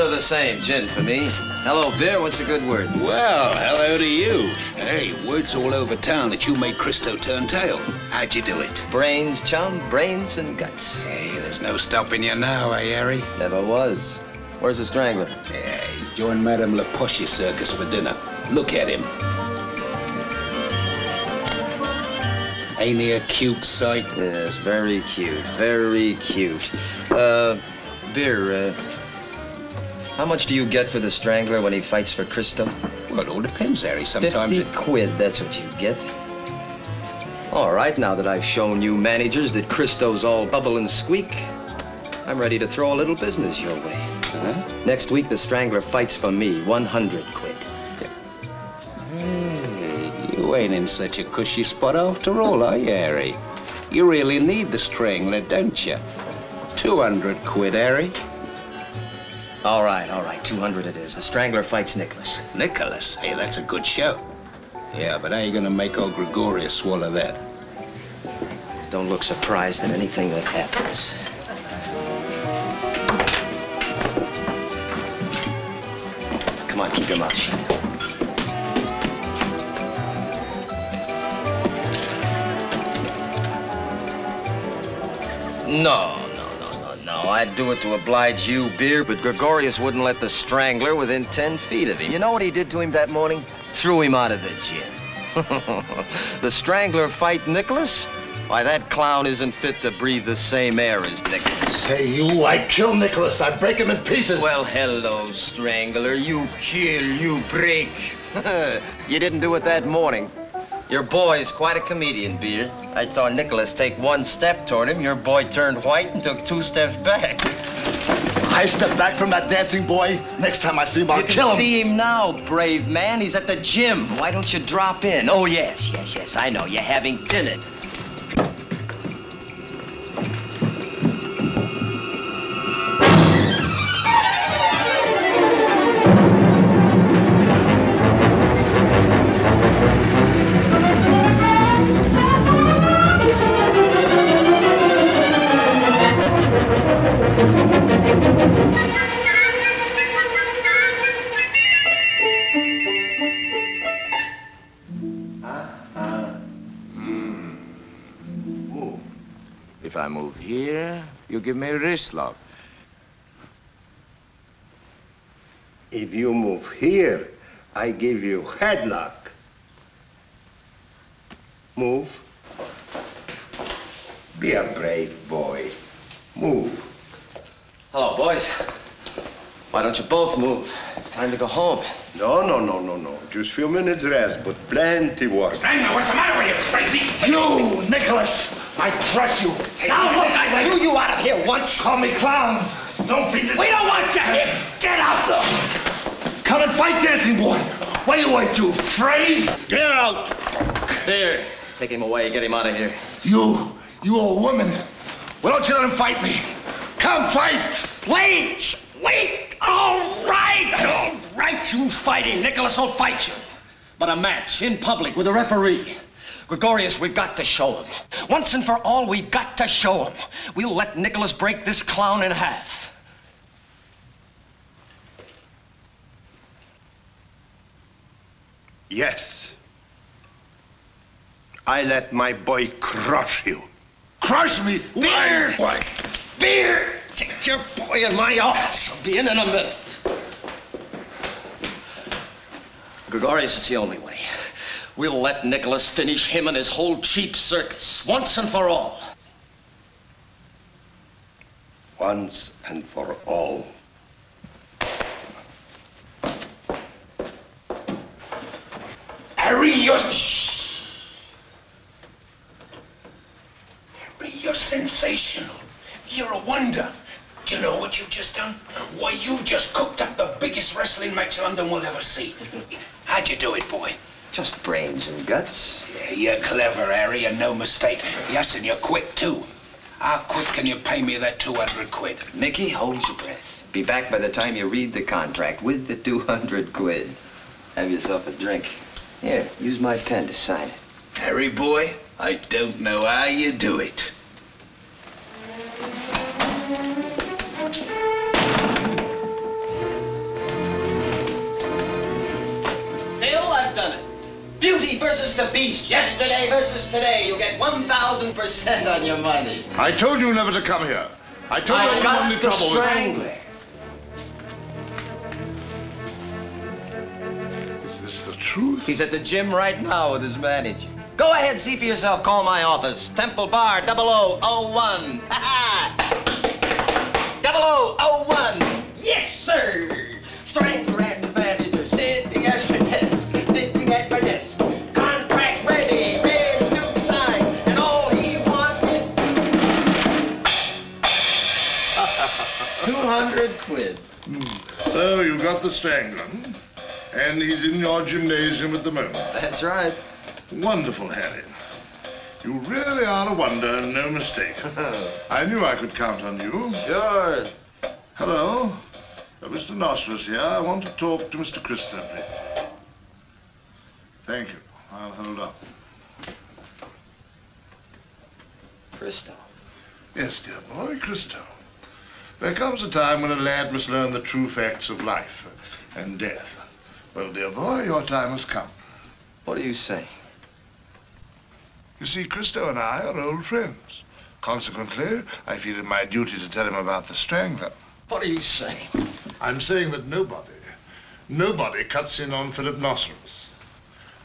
Him the same. Gin for me. Hello, beer. What's a good word? Well, hello to you. Hey, word's all over town that you made Kristo turn tail. How'd you do it? Brains, chum. Brains and guts. Hey, there's no stopping you now, eh, Harry? Never was. Where's the strangler? Yeah, he's joined Madame Lepoche's circus for dinner. Look at him. Ain't he a cute sight? Yes, very cute. Very cute. Uh, beer, uh, how much do you get for the strangler when he fights for Kristo? Well, it all depends, Harry. Sometimes Fifty it... quid, that's what you get. All right, now that I've shown you managers that Kristo's all bubble and squeak, I'm ready to throw a little business your way. Huh? Next week, the strangler fights for me, 100 quid. Hey, you ain't in such a cushy spot after all, are you, Harry? You really need the strangler, don't you? 200 quid, Harry. All right, all right, 200 it is. The strangler fights Nicholas. Nicholas? Hey, that's a good show. Yeah, but how you gonna make old Gregorius swallow that? Don't look surprised at anything that happens. Come on, keep your mouth shut. No. I'd do it to oblige you, Beer, but Gregorius wouldn't let the strangler within 10 feet of him. You know what he did to him that morning? Threw him out of the gym. the strangler fight Nicholas? Why, that clown isn't fit to breathe the same air as Nicholas. Hey, you, I kill Nicholas. I break him in pieces. Well, hello, strangler. You kill, you break. you didn't do it that morning. Your boy's quite a comedian, Beer. I saw Nicholas take one step toward him. Your boy turned white and took two steps back. I step back from that dancing boy. Next time I see him, I'll you kill him. You see him now, brave man. He's at the gym. Why don't you drop in? Oh, yes, yes, yes. I know. You're having dinner. If I move here, you give me a wrist lock. If you move here, I give you headlock. Move. Be a brave boy. Move. Hello, boys. Why don't you both move? It's time to go home. No, no, no, no, no. Just a few minutes rest, but plenty work. Strangler, what's the matter with you, crazy? You, Nicholas! I crush you. Take Now look, I threw you out of here once. Call me clown. Don't be. We don't want you here. Get out. Come and fight, dancing boy. What do you wait to? Afraid? Get out. Here, take him away. Get him out of here. You, you old woman. Why don't you let him fight me? Come fight. Wait. Wait. All right. All right. You fighting. Nicholas will fight you. But a match in public with a referee. Gregorius, we've got to show him. Once and for all, we've got to show him. We'll let Nicholas break this clown in half. Yes. I let my boy crush you. Crush me? Beer. Why? Beer. Take your boy in my office. I'll be in in a minute. Gregorius, it's the only way. We'll let Nicholas finish him and his whole cheap circus, once and for all. Once and for all. Harry, you're... Harry, you're sensational. You're a wonder. Do you know what you've just done? Why, you've just cooked up the biggest wrestling match London will ever see. How'd you do it, boy? Just brains and guts. Yeah, you're clever, Harry, and no mistake. Yes, and you're quick, too. How quick can you pay me that 200 quid? Mickey, hold your breath. Be back by the time you read the contract with the 200 quid. Have yourself a drink. Here, use my pen to sign it. Harry, boy, I don't know how you do it. Beauty versus the Beast. Yesterday versus today. You'll get 1,000% on your money. I told you never to come here. I told you I I wouldn't got the trouble with strangler. Is this the truth? He's at the gym right now with his manager. Go ahead, see for yourself. Call my office. Temple Bar 0001. Ha ha! 0001. Yes, sir. Strangler and 200 quid. Hmm. So you got the strangler, and he's in your gymnasium at the moment. That's right. Wonderful, Harry. You really are a wonder, and no mistake. I knew I could count on you. Sure. Hello. Uh, Mr. Nosseross here. I want to talk to Mr. Kristo, please. Thank you. I'll hold up. Kristo. Yes, dear boy, Kristo. There comes a time when a lad must learn the true facts of life and death. Well, dear boy, your time has come. What are you saying? You see, Kristo and I are old friends. Consequently, I feel it my duty to tell him about the strangler. What are you saying? I'm saying that nobody, nobody cuts in on Philip Nosseross.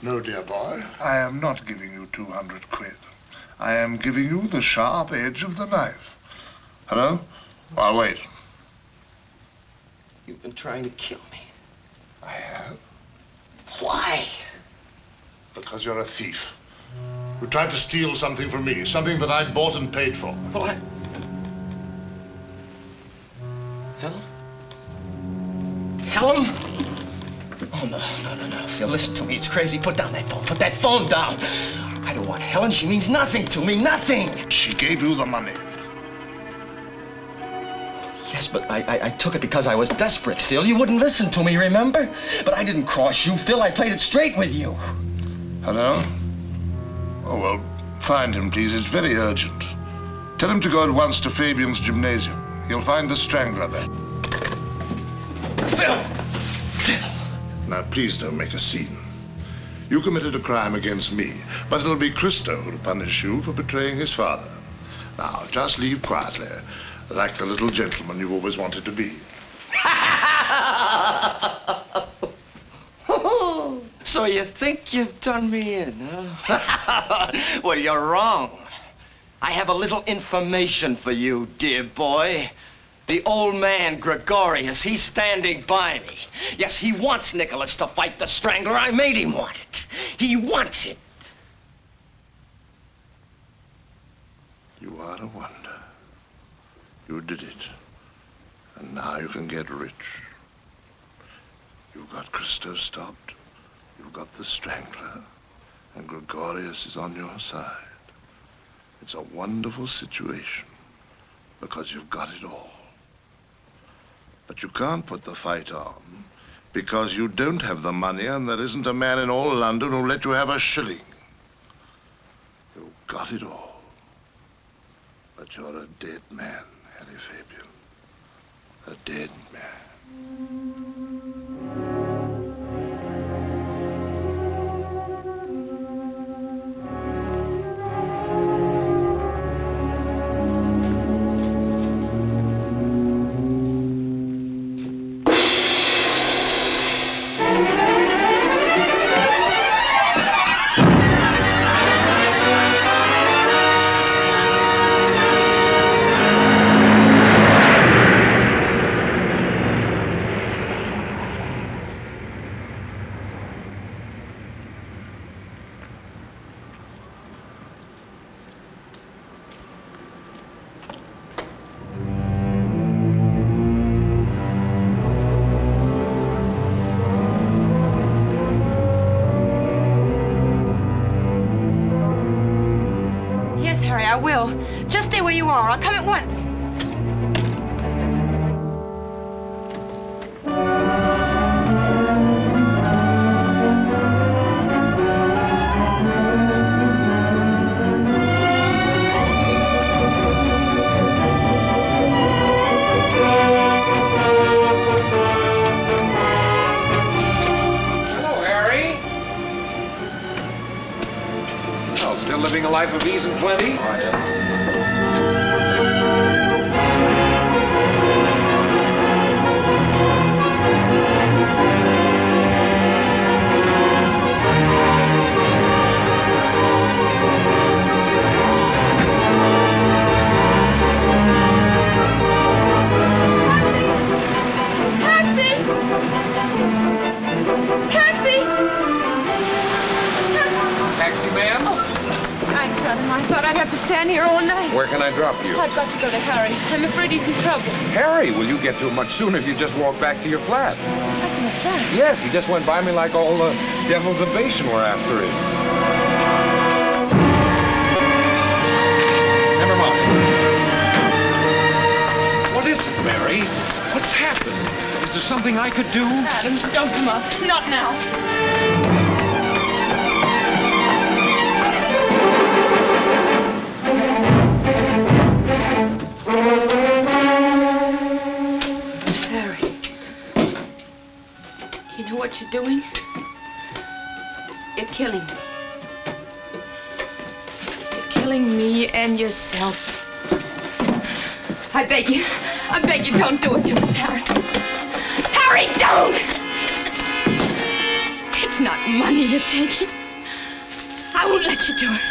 No, dear boy, I am not giving you 200 quid. I am giving you the sharp edge of the knife. Hello? I'll wait. You've been trying to kill me. I have? Why? Because you're a thief. You tried to steal something from me, something that I bought and paid for. Well, I... Helen? Helen? Oh, no, no, no, no. Phil, listen to me. It's crazy. Put down that phone. Put that phone down. I don't want Helen. She means nothing to me. Nothing. She gave you the money. Yes, but I, I, I took it because I was desperate, Phil. You wouldn't listen to me, remember? But I didn't cross you, Phil. I played it straight with you. Hello? Oh, well, find him, please. It's very urgent. Tell him to go at once to Fabian's gymnasium. He'll find the strangler there. Phil! Phil! Now, please don't make a scene. You committed a crime against me, but it'll be Kristo who'll punish you for betraying his father. Now, just leave quietly, like the little gentleman you've always wanted to be. so you think you've done me in, huh? well, you're wrong. I have a little information for you, dear boy. The old man, Gregorius, he's standing by me. Yes, he wants Nicholas to fight the Strangler. I made him want it. He wants it. You are a wonder. You did it. And now you can get rich. You've got Kristo stopped. You've got the Strangler. And Gregorius is on your side. It's a wonderful situation because you've got it all. But you can't put the fight on because you don't have the money and there isn't a man in all London who'll let you have a shilling. You've got it all. But you're a dead man, Harry Fabian. A dead man. Sooner if you just walk back to your flat? What's that? Yes, he just went by me like all the devils of Bashan were after him. Never mind. What is it, Mary? What's happened? Is there something I could do? Adam, don't come up. Not now. Money you're. I won't let you do it.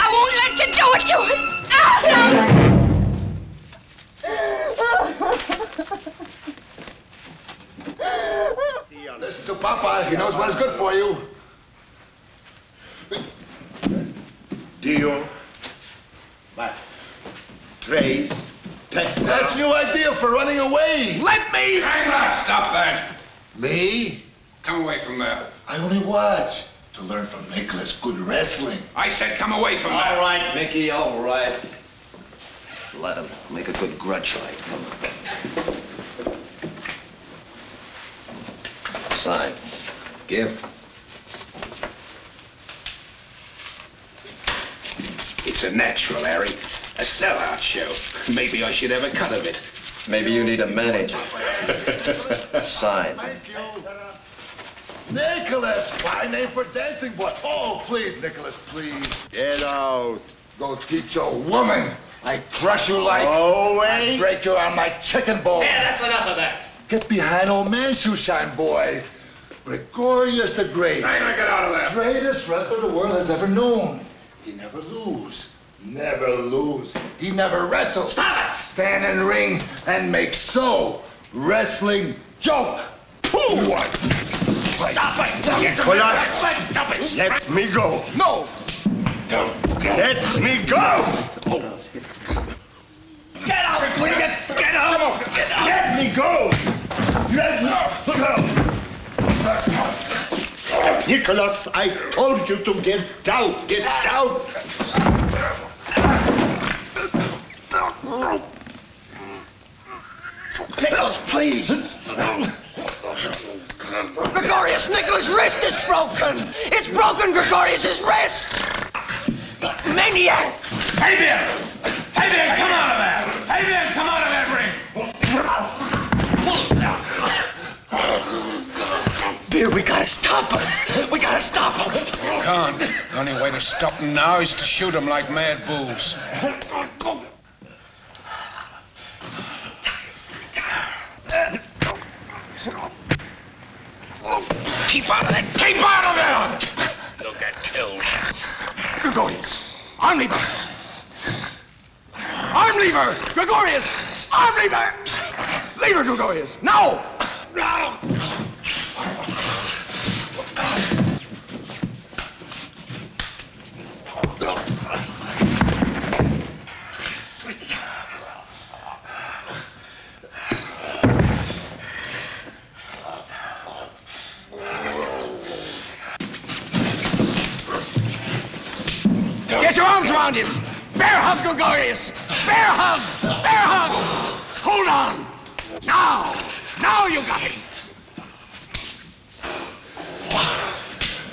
I won't let you do it, you... it! Ah, no! Listen to Papa. He knows what is good for you. Dio. What? Trace. Test. That's your idea for running away. Let me! Hang on, stop that. Me? Come away from there. I only watch to learn from Nicholas good wrestling. I said come away from there. All right, Mickey, all right. Let him make a good grudge fight. Come on. Sign. Give. It's a natural, Harry. A sellout show. Maybe I should have a cut of it. Maybe you need a manager. Sign. Nicholas, fine name for dancing boy. Oh, please, Nicholas, please. Get out. Go teach a woman. I crush you like. Oh, wait. I break you on my chicken bone. Yeah, that's enough of that. Get behind old man, Shoeshine boy. Gregorius the Great. I'm gonna get out of there. Greatest wrestler the world has ever known. He never lose. Never lose. He never wrestles. Stop it! Stand in ring and make so wrestling joke. Pooh! Stop it! Nicholas, Stop it! let me go. No! Let me go. Get out! Will you get, get out! Get out! Let me go. Let me go. Nicholas, I told you to get down. Get down. Nicholas, please. Gregorius, Nicholas' wrist is broken. It's broken, Gregorius' wrist. Maniac. Fabian! Fabian, come out of there! Fabian, come out of that ring! Beer, we gotta stop him. We gotta stop him. Can't. The only way to stop him now is to shoot him like mad bulls. Keep out of that! Keep out of there! You'll get killed. Gregorius, arm lever! Arm lever! Gregorius! Arm lever! Lever, Gregorius! Now! No! No! Get your arms around him! Bear hug, Gregorius! Bear hug! Bear hug! Hold on! Now! Now you got him!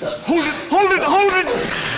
Hold it! Hold it! Hold it!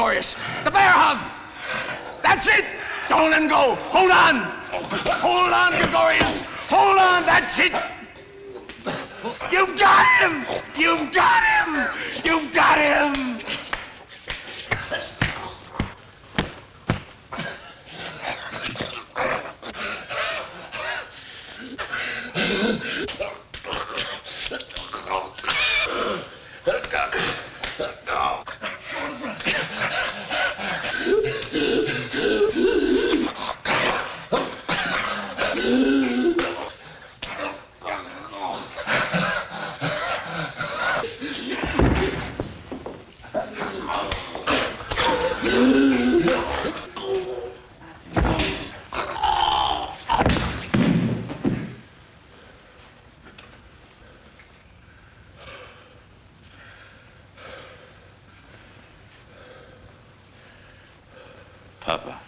Gregorius! The bear hug! That's it! Don't let him go! Hold on! Hold on, Gregorius! Hold on! That's it! You've got him! You've got him! You've got him! Papa.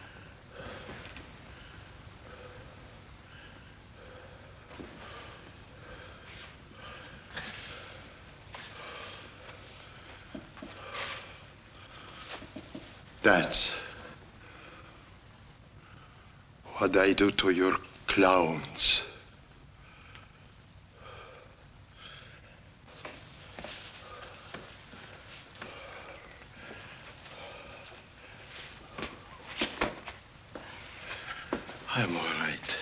That's what I do to your clowns. I'm all right.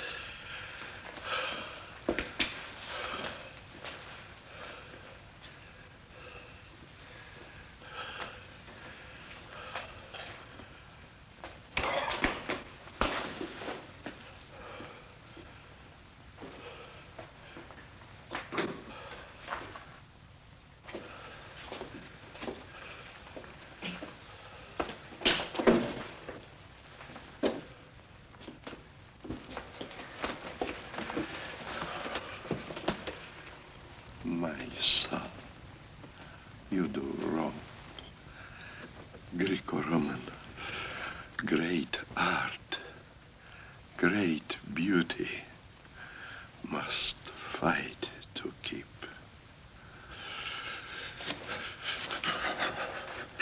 My son, you do wrong. Greco-Roman, great art, great beauty must fight to keep.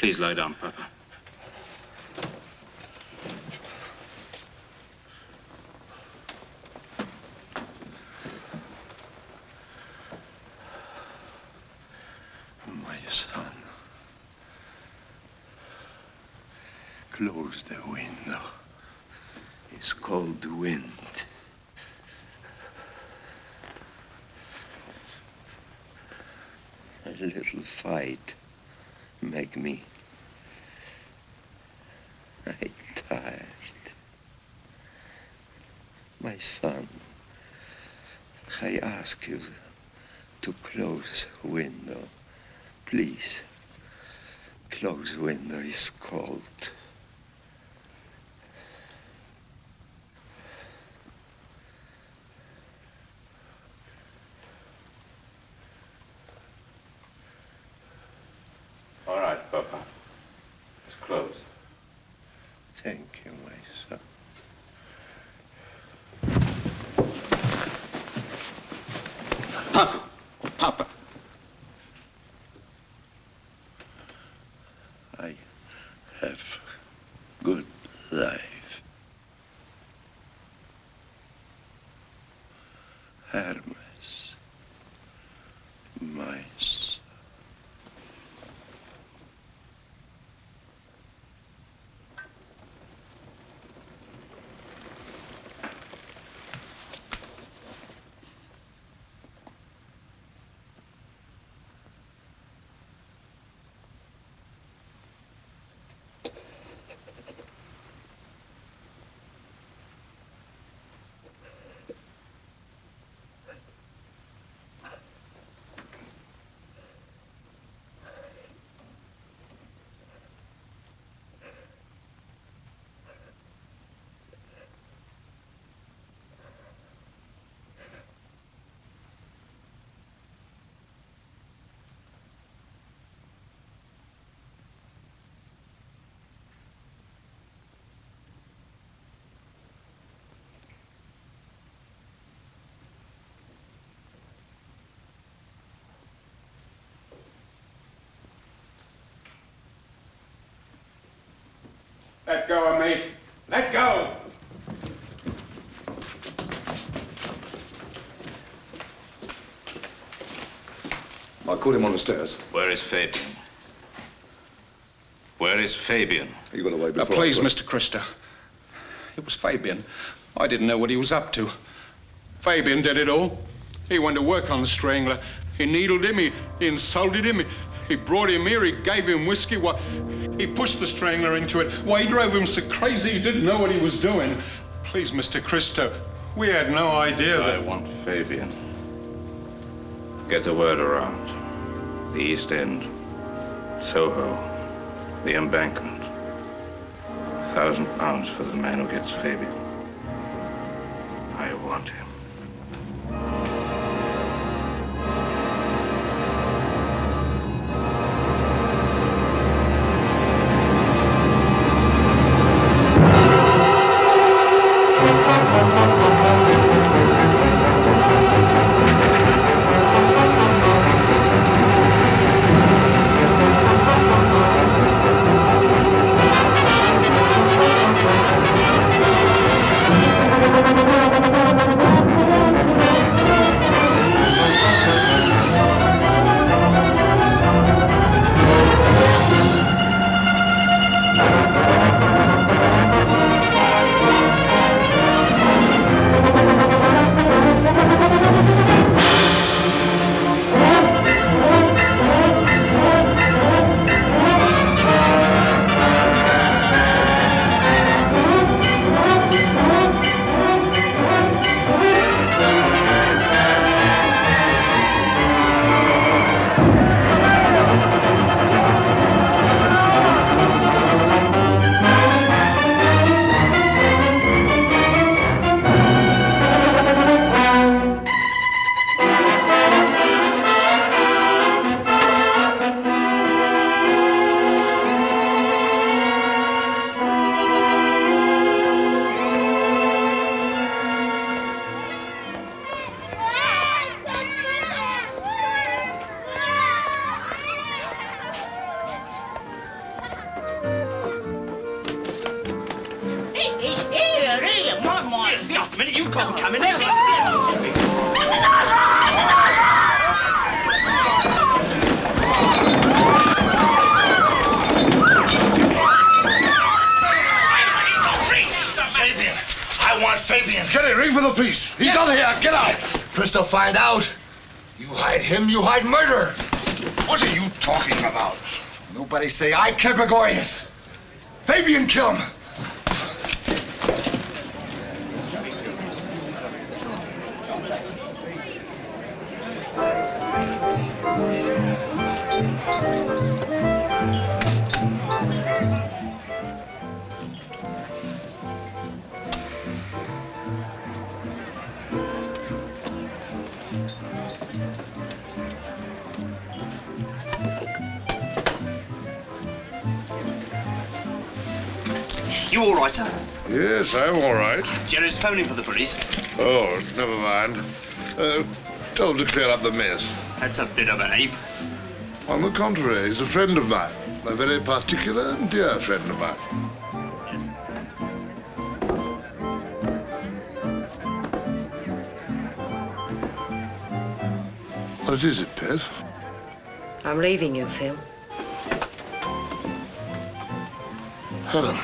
Please lie down, Papa. My son, close the window. It's cold wind. A little fight make me. I tired. My son, I ask you to close window. Please. Close window is cold. Papa. It's closed. Thank you, my son. Papa! Papa! I have good life. Hermes, my son. Let go of me. Let go. I called him on the stairs. Where is Fabian? Where is Fabian? You got away Now, before. I please, Mr. Kristo. It was Fabian. I didn't know what he was up to. Fabian did it all. He went to work on the strangler. He needled him. He, he insulted him. He, he brought him here. He gave him whiskey. Why, he pushed the strangler into it. Why, he drove him so crazy he didn't know what he was doing. Please, Mr. Kristo, we had no idea that... I want Fabian. Get the word around. The East End, Soho, the embankment. A thousand pounds for the man who gets Fabian. Say I Gregorius. Fabian killed him. Jerry's phoning for the police. Oh, never mind. Uh, tell him to clear up the mess. That's a bit of an ape. On the contrary, he's a friend of mine. A very particular and dear friend of mine. What is it, Pet? I'm leaving you, Phil. Helen.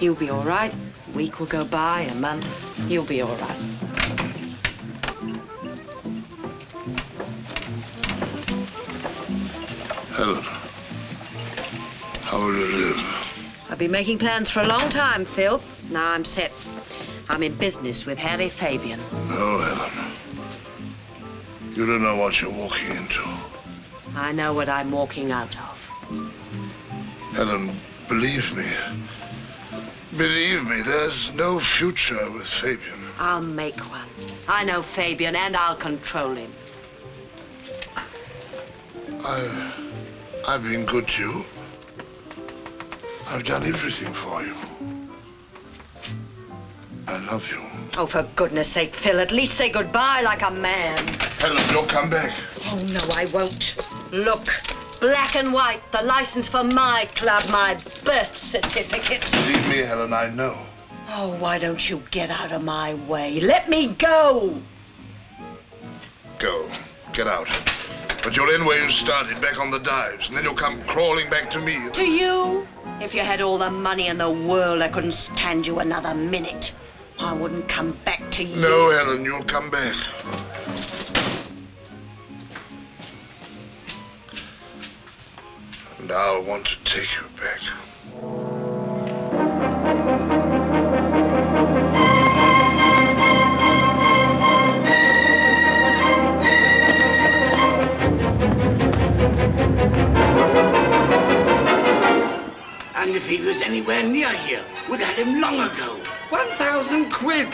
You'll be all right. A week will go by, a month. You'll be all right. Helen. How will you live? I've been making plans for a long time, Phil. Now I'm set. I'm in business with Harry Fabian. Oh, no, Helen. You don't know what you're walking into. I know what I'm walking out of. Helen, believe me. Believe me, there's no future with Fabian. I'll make one. I know Fabian, and I'll control him. I, I've been good to you. I've done everything for you. I love you. Oh, for goodness sake, Phil, at least say goodbye like a man. Helen, you'll come back. Oh, no, I won't. Look, black and white, the license for my club, my birth certificate. Believe me, Helen, I know. Oh, why don't you get out of my way? Let me go. Go. Get out. But you'll end where you started, back on the dives, and then you'll come crawling back to me. To you? If you had all the money in the world, I couldn't stand you another minute. I wouldn't come back to you. No, Helen, you'll come back. And I'll want to take you back. And if he was anywhere near here, we'd had him long ago. One thousand quid.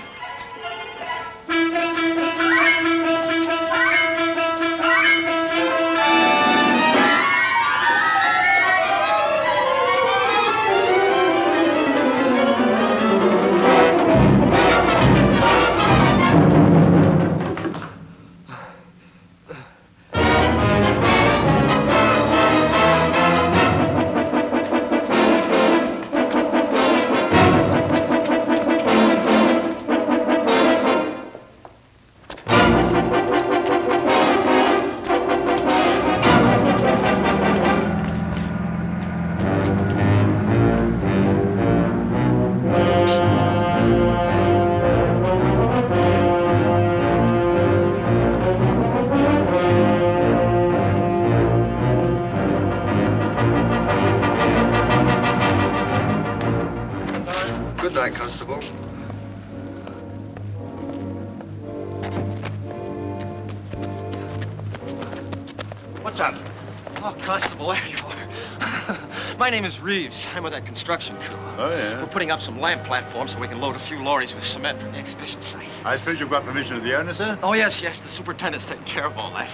Name is Reeves. I'm with that construction crew. Oh, yeah? We're putting up some lamp platforms so we can load a few lorries with cement for the exhibition site. I suppose you've got permission of the owner, sir? Oh, yes, yes. The superintendent's taking care of all that.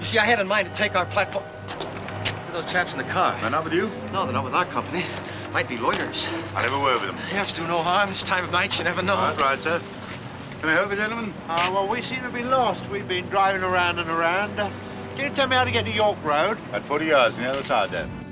You see, I had in mind to take our platform... Look at those chaps in the car. They're not with you? No, they're not with our company. Might be loiterers. I'll have a word with them. Yes, do no harm. This time of night, you never know. That's right, sir. Can I help you, gentlemen? Uh, well, we seem to be lost. We've been driving around and around. Uh, can you tell me how to get to York Road? At 40 yards on the other side, then.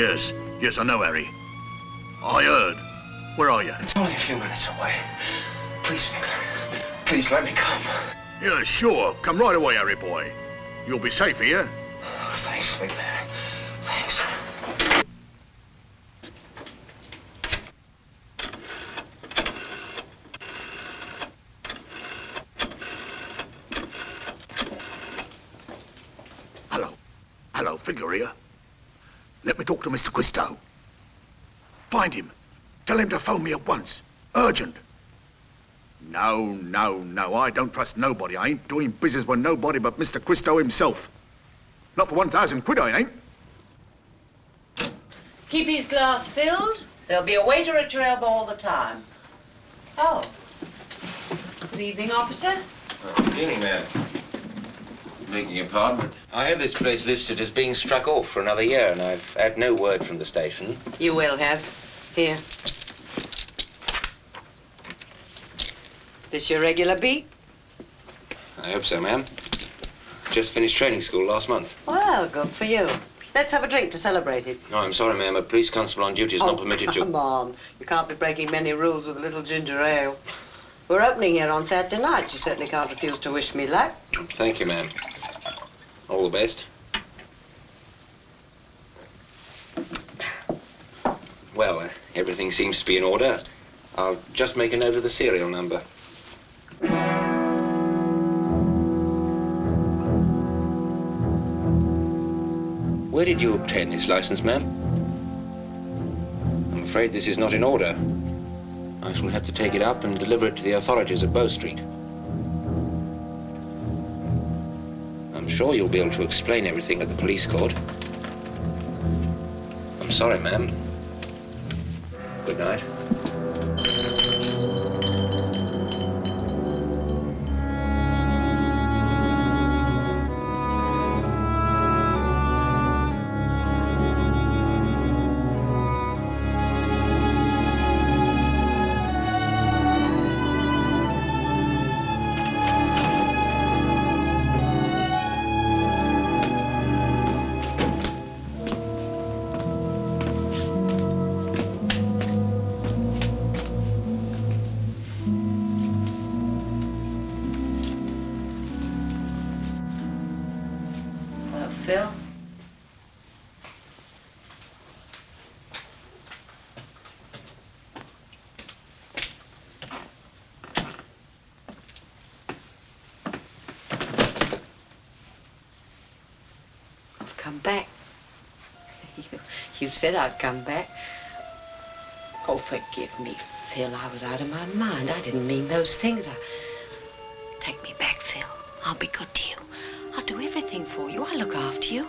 Yes, yes, I know, Harry. I heard. Where are you? It's only a few minutes away. Please, Figler. Please let me come. Yeah, sure. Come right away, Harry boy. You'll be safe here. Oh, thanks, Figler. Thanks. Hello. Hello, Figler here. Let me talk to Mr. Kristo. Find him. Tell him to phone me at once. Urgent. No, no, no. I don't trust nobody. I ain't doing business with nobody but Mr. Kristo himself. Not for 1,000 quid, I ain't. Keep his glass filled. There'll be a waiter at your elbow all the time. Oh. Good evening, officer. Good evening, ma'am. Begging your pardon, but I have this place listed as being struck off for another year, and I've had no word from the station. You will have. Here. This your regular beat? I hope so, ma'am. Just finished training school last month. Well, good for you. Let's have a drink to celebrate it. No, I'm sorry, ma'am. A police constable on duty is not Oh, permitted to. Come on. You can't be breaking many rules with a little ginger ale. We're opening here on Saturday night. You certainly can't refuse to wish me luck. Thank you, ma'am. All the best. Well, uh, everything seems to be in order. I'll just make a note of the serial number. Where did you obtain this license, ma'am? I'm afraid this is not in order. I shall have to take it up and deliver it to the authorities at Bow Street. I'm sure you'll be able to explain everything at the police court. I'm sorry, ma'am. Good night. You said I'd come back. Oh, forgive me, Phil. I was out of my mind. I didn't mean those things. I... Take me back, Phil. I'll be good to you. I'll do everything for you. I'll look after you.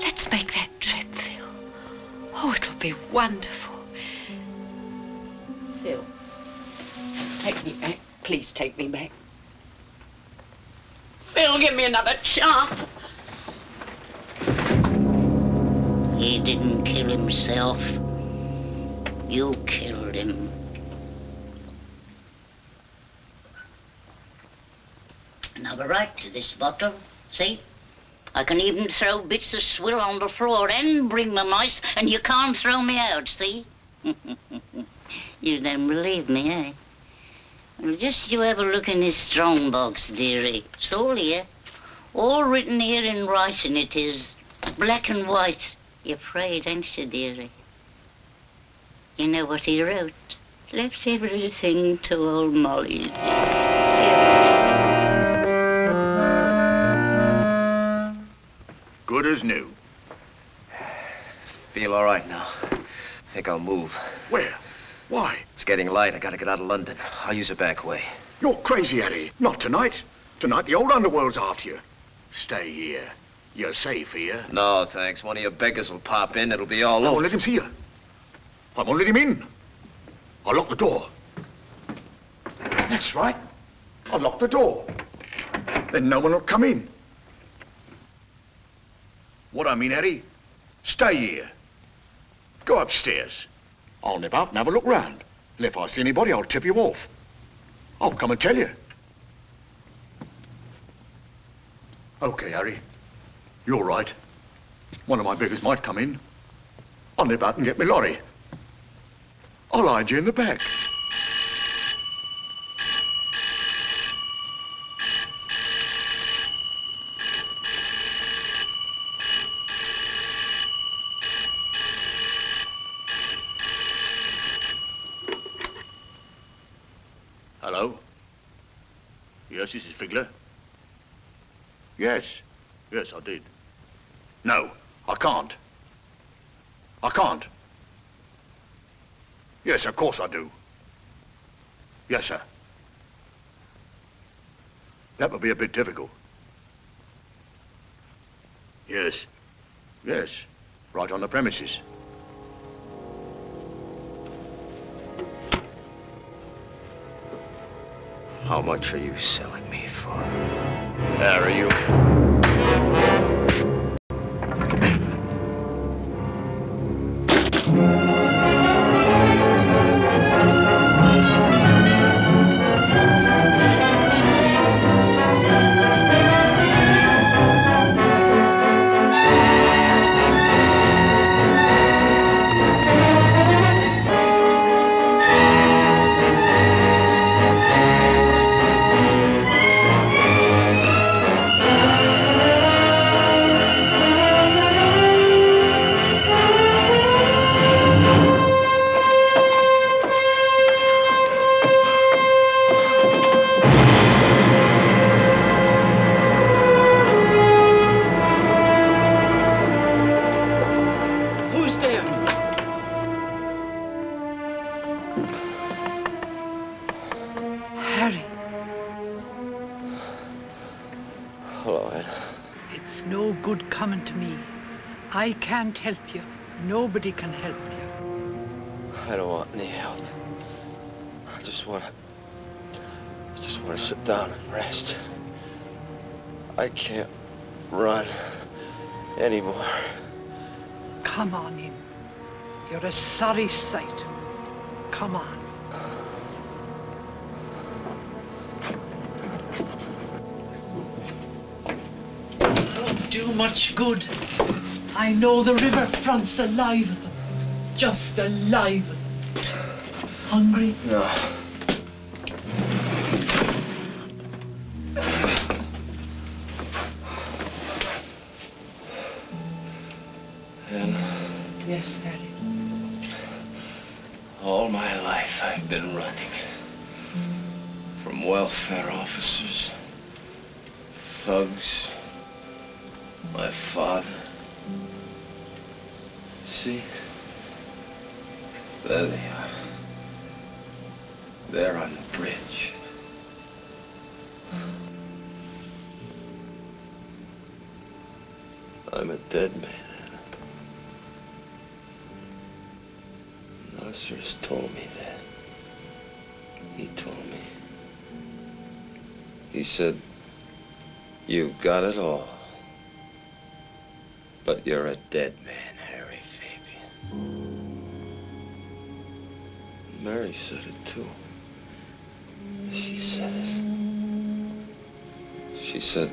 Let's make that trip, Phil. Oh, it'll be wonderful. Phil, take me back. Please take me back. Phil, give me another chance. He didn't kill himself. You killed him. And I've a right to this bottle, see? I can even throw bits of swill on the floor and bring the mice, and you can't throw me out, see? you don't believe me, eh? Well, just you have a look in his strong box, dearie. It's all here. All written here in writing it is. Black and white. You're afraid, ain't you, dearie? You know what he wrote? Left everything to old Molly, dear. Good as new. Feel all right now. Think I'll move. Where? Why? It's getting light. I gotta get out of London. I'll use a back way. You're crazy, Harry. Not tonight. Tonight the old underworld's after you. Stay here. You're safe here. No, thanks. One of your beggars will pop in. It'll be all I over. won't let him see you. I won't let him in. I'll lock the door. That's right. I'll lock the door. Then no one will come in. What I mean, Harry, stay here. Go upstairs. I'll nip out and have a look round. And if I see anybody, I'll tip you off. I'll come and tell you. Okay, Harry. You're right. One of my beggars might come in. I'll nip out and get my lorry. I'll hide you in the back. Hello? Yes, this is Figler. Yes. Did. No, I can't. I can't. Yes, of course I do. Yes, sir. That would be a bit difficult. Yes. Yes. Right on the premises. How much are you selling me for? There are you. I can't help you. Nobody can help you. I don't want any help. I just want to... I just want to sit down and rest. I can't run anymore. Come on in. You're a sorry sight. Come on. Won't do much good. I know the riverfront's alive with them. Just alive with them. Hungry? No. And Yes, Harry. all my life I've been running. From welfare officers, thugs, my father. See? There they are. There on the bridge. I'm a dead man. Nosseross told me that. He told me. He said, You've got it all. But you're a dead man. Mary said it too. She said it. She said,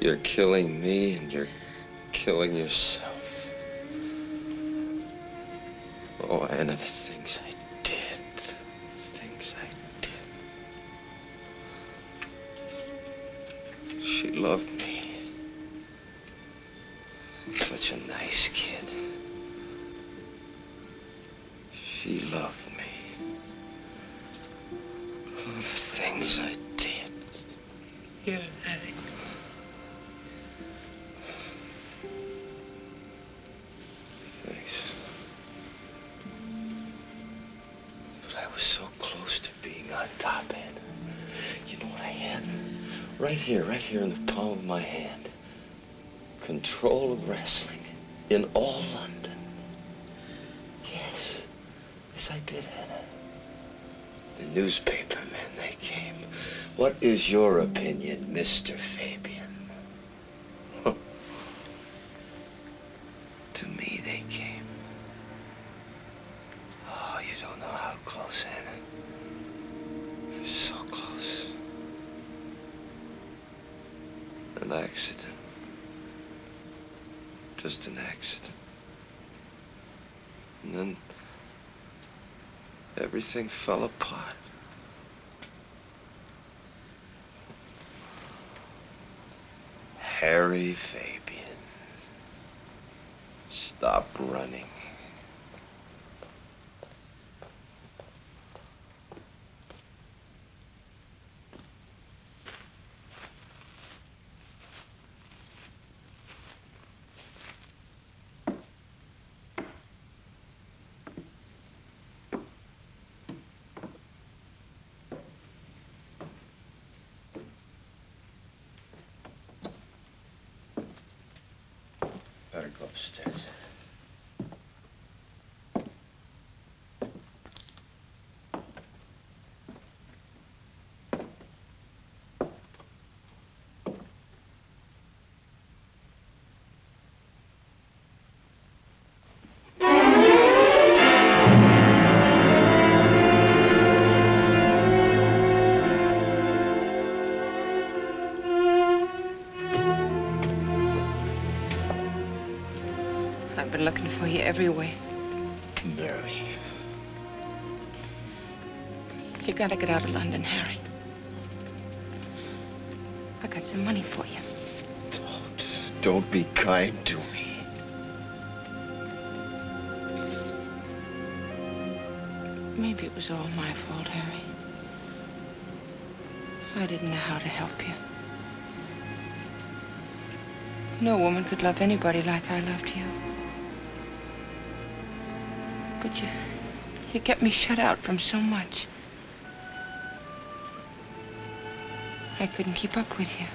You're killing me and you're killing yourself. Oh, Anna, the things I did. The things I did. She loved me. Such a nice kid. She loved me. All the things I did. You're an addict. Thanks. But I was so close to being on top, Anna. You know what I had? Right here, right here in the palm of my hand. Control of wrestling in all London. Yes. I did, Anna. The newspaper men, they came. What is your opinion, Mr. Fabian? to me, they came. Oh, you don't know how close, Anna. So close. An accident. Just an accident. And then everything been looking for you everywhere. Mary. You gotta get out of London, Harry. I got some money for you. Don't don't be kind to me. Maybe it was all my fault, Harry. I didn't know how to help you. No woman could love anybody like I loved you. You, you kept me shut out from so much. I couldn't keep up with you.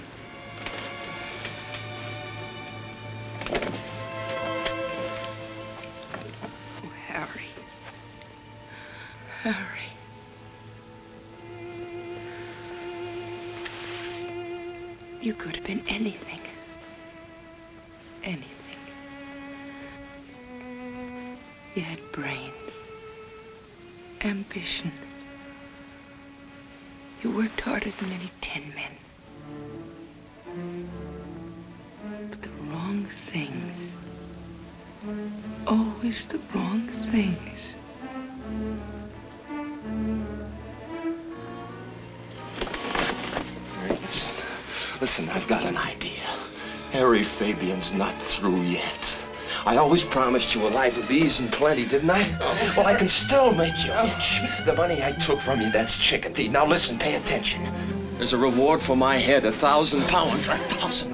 Always the wrong things. Mary, listen. Listen, I've got an idea. Harry Fabian's not through yet. I always promised you a life of ease and plenty, didn't I? Oh. Well, I can still make you oh. rich. The money I took from you, that's chicken feed. Now listen, pay attention. There's a reward for my head, a thousand pounds. A thousand pounds. Oh,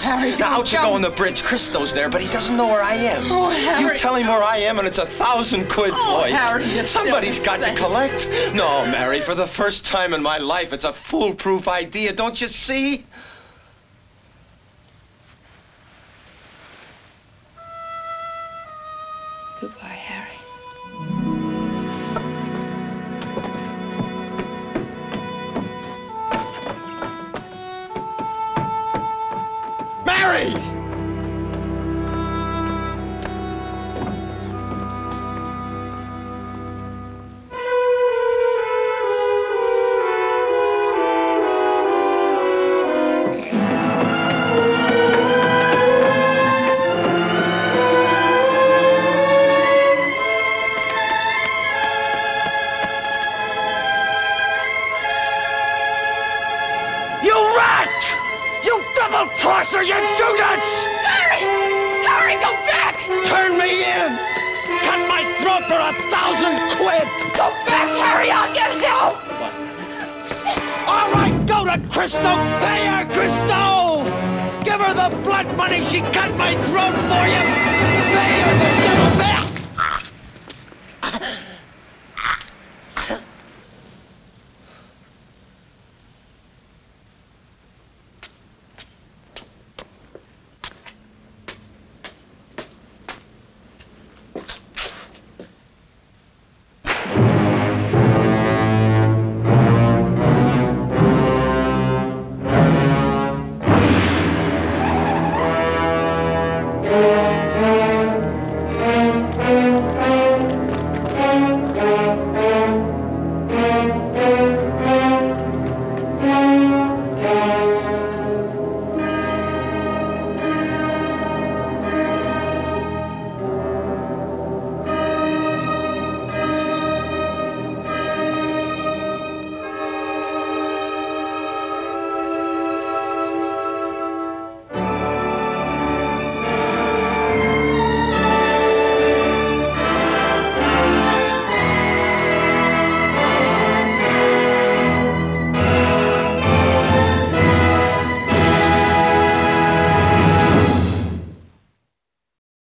Harry, Now, out you go on the bridge. Kristo's there, but he doesn't know where I am. Oh, Harry. You tell him where I am, and it's a thousand quid Oh, for you. Harry, Somebody's got to collect. No, Mary, for the first time in my life, it's a foolproof idea. Don't you see?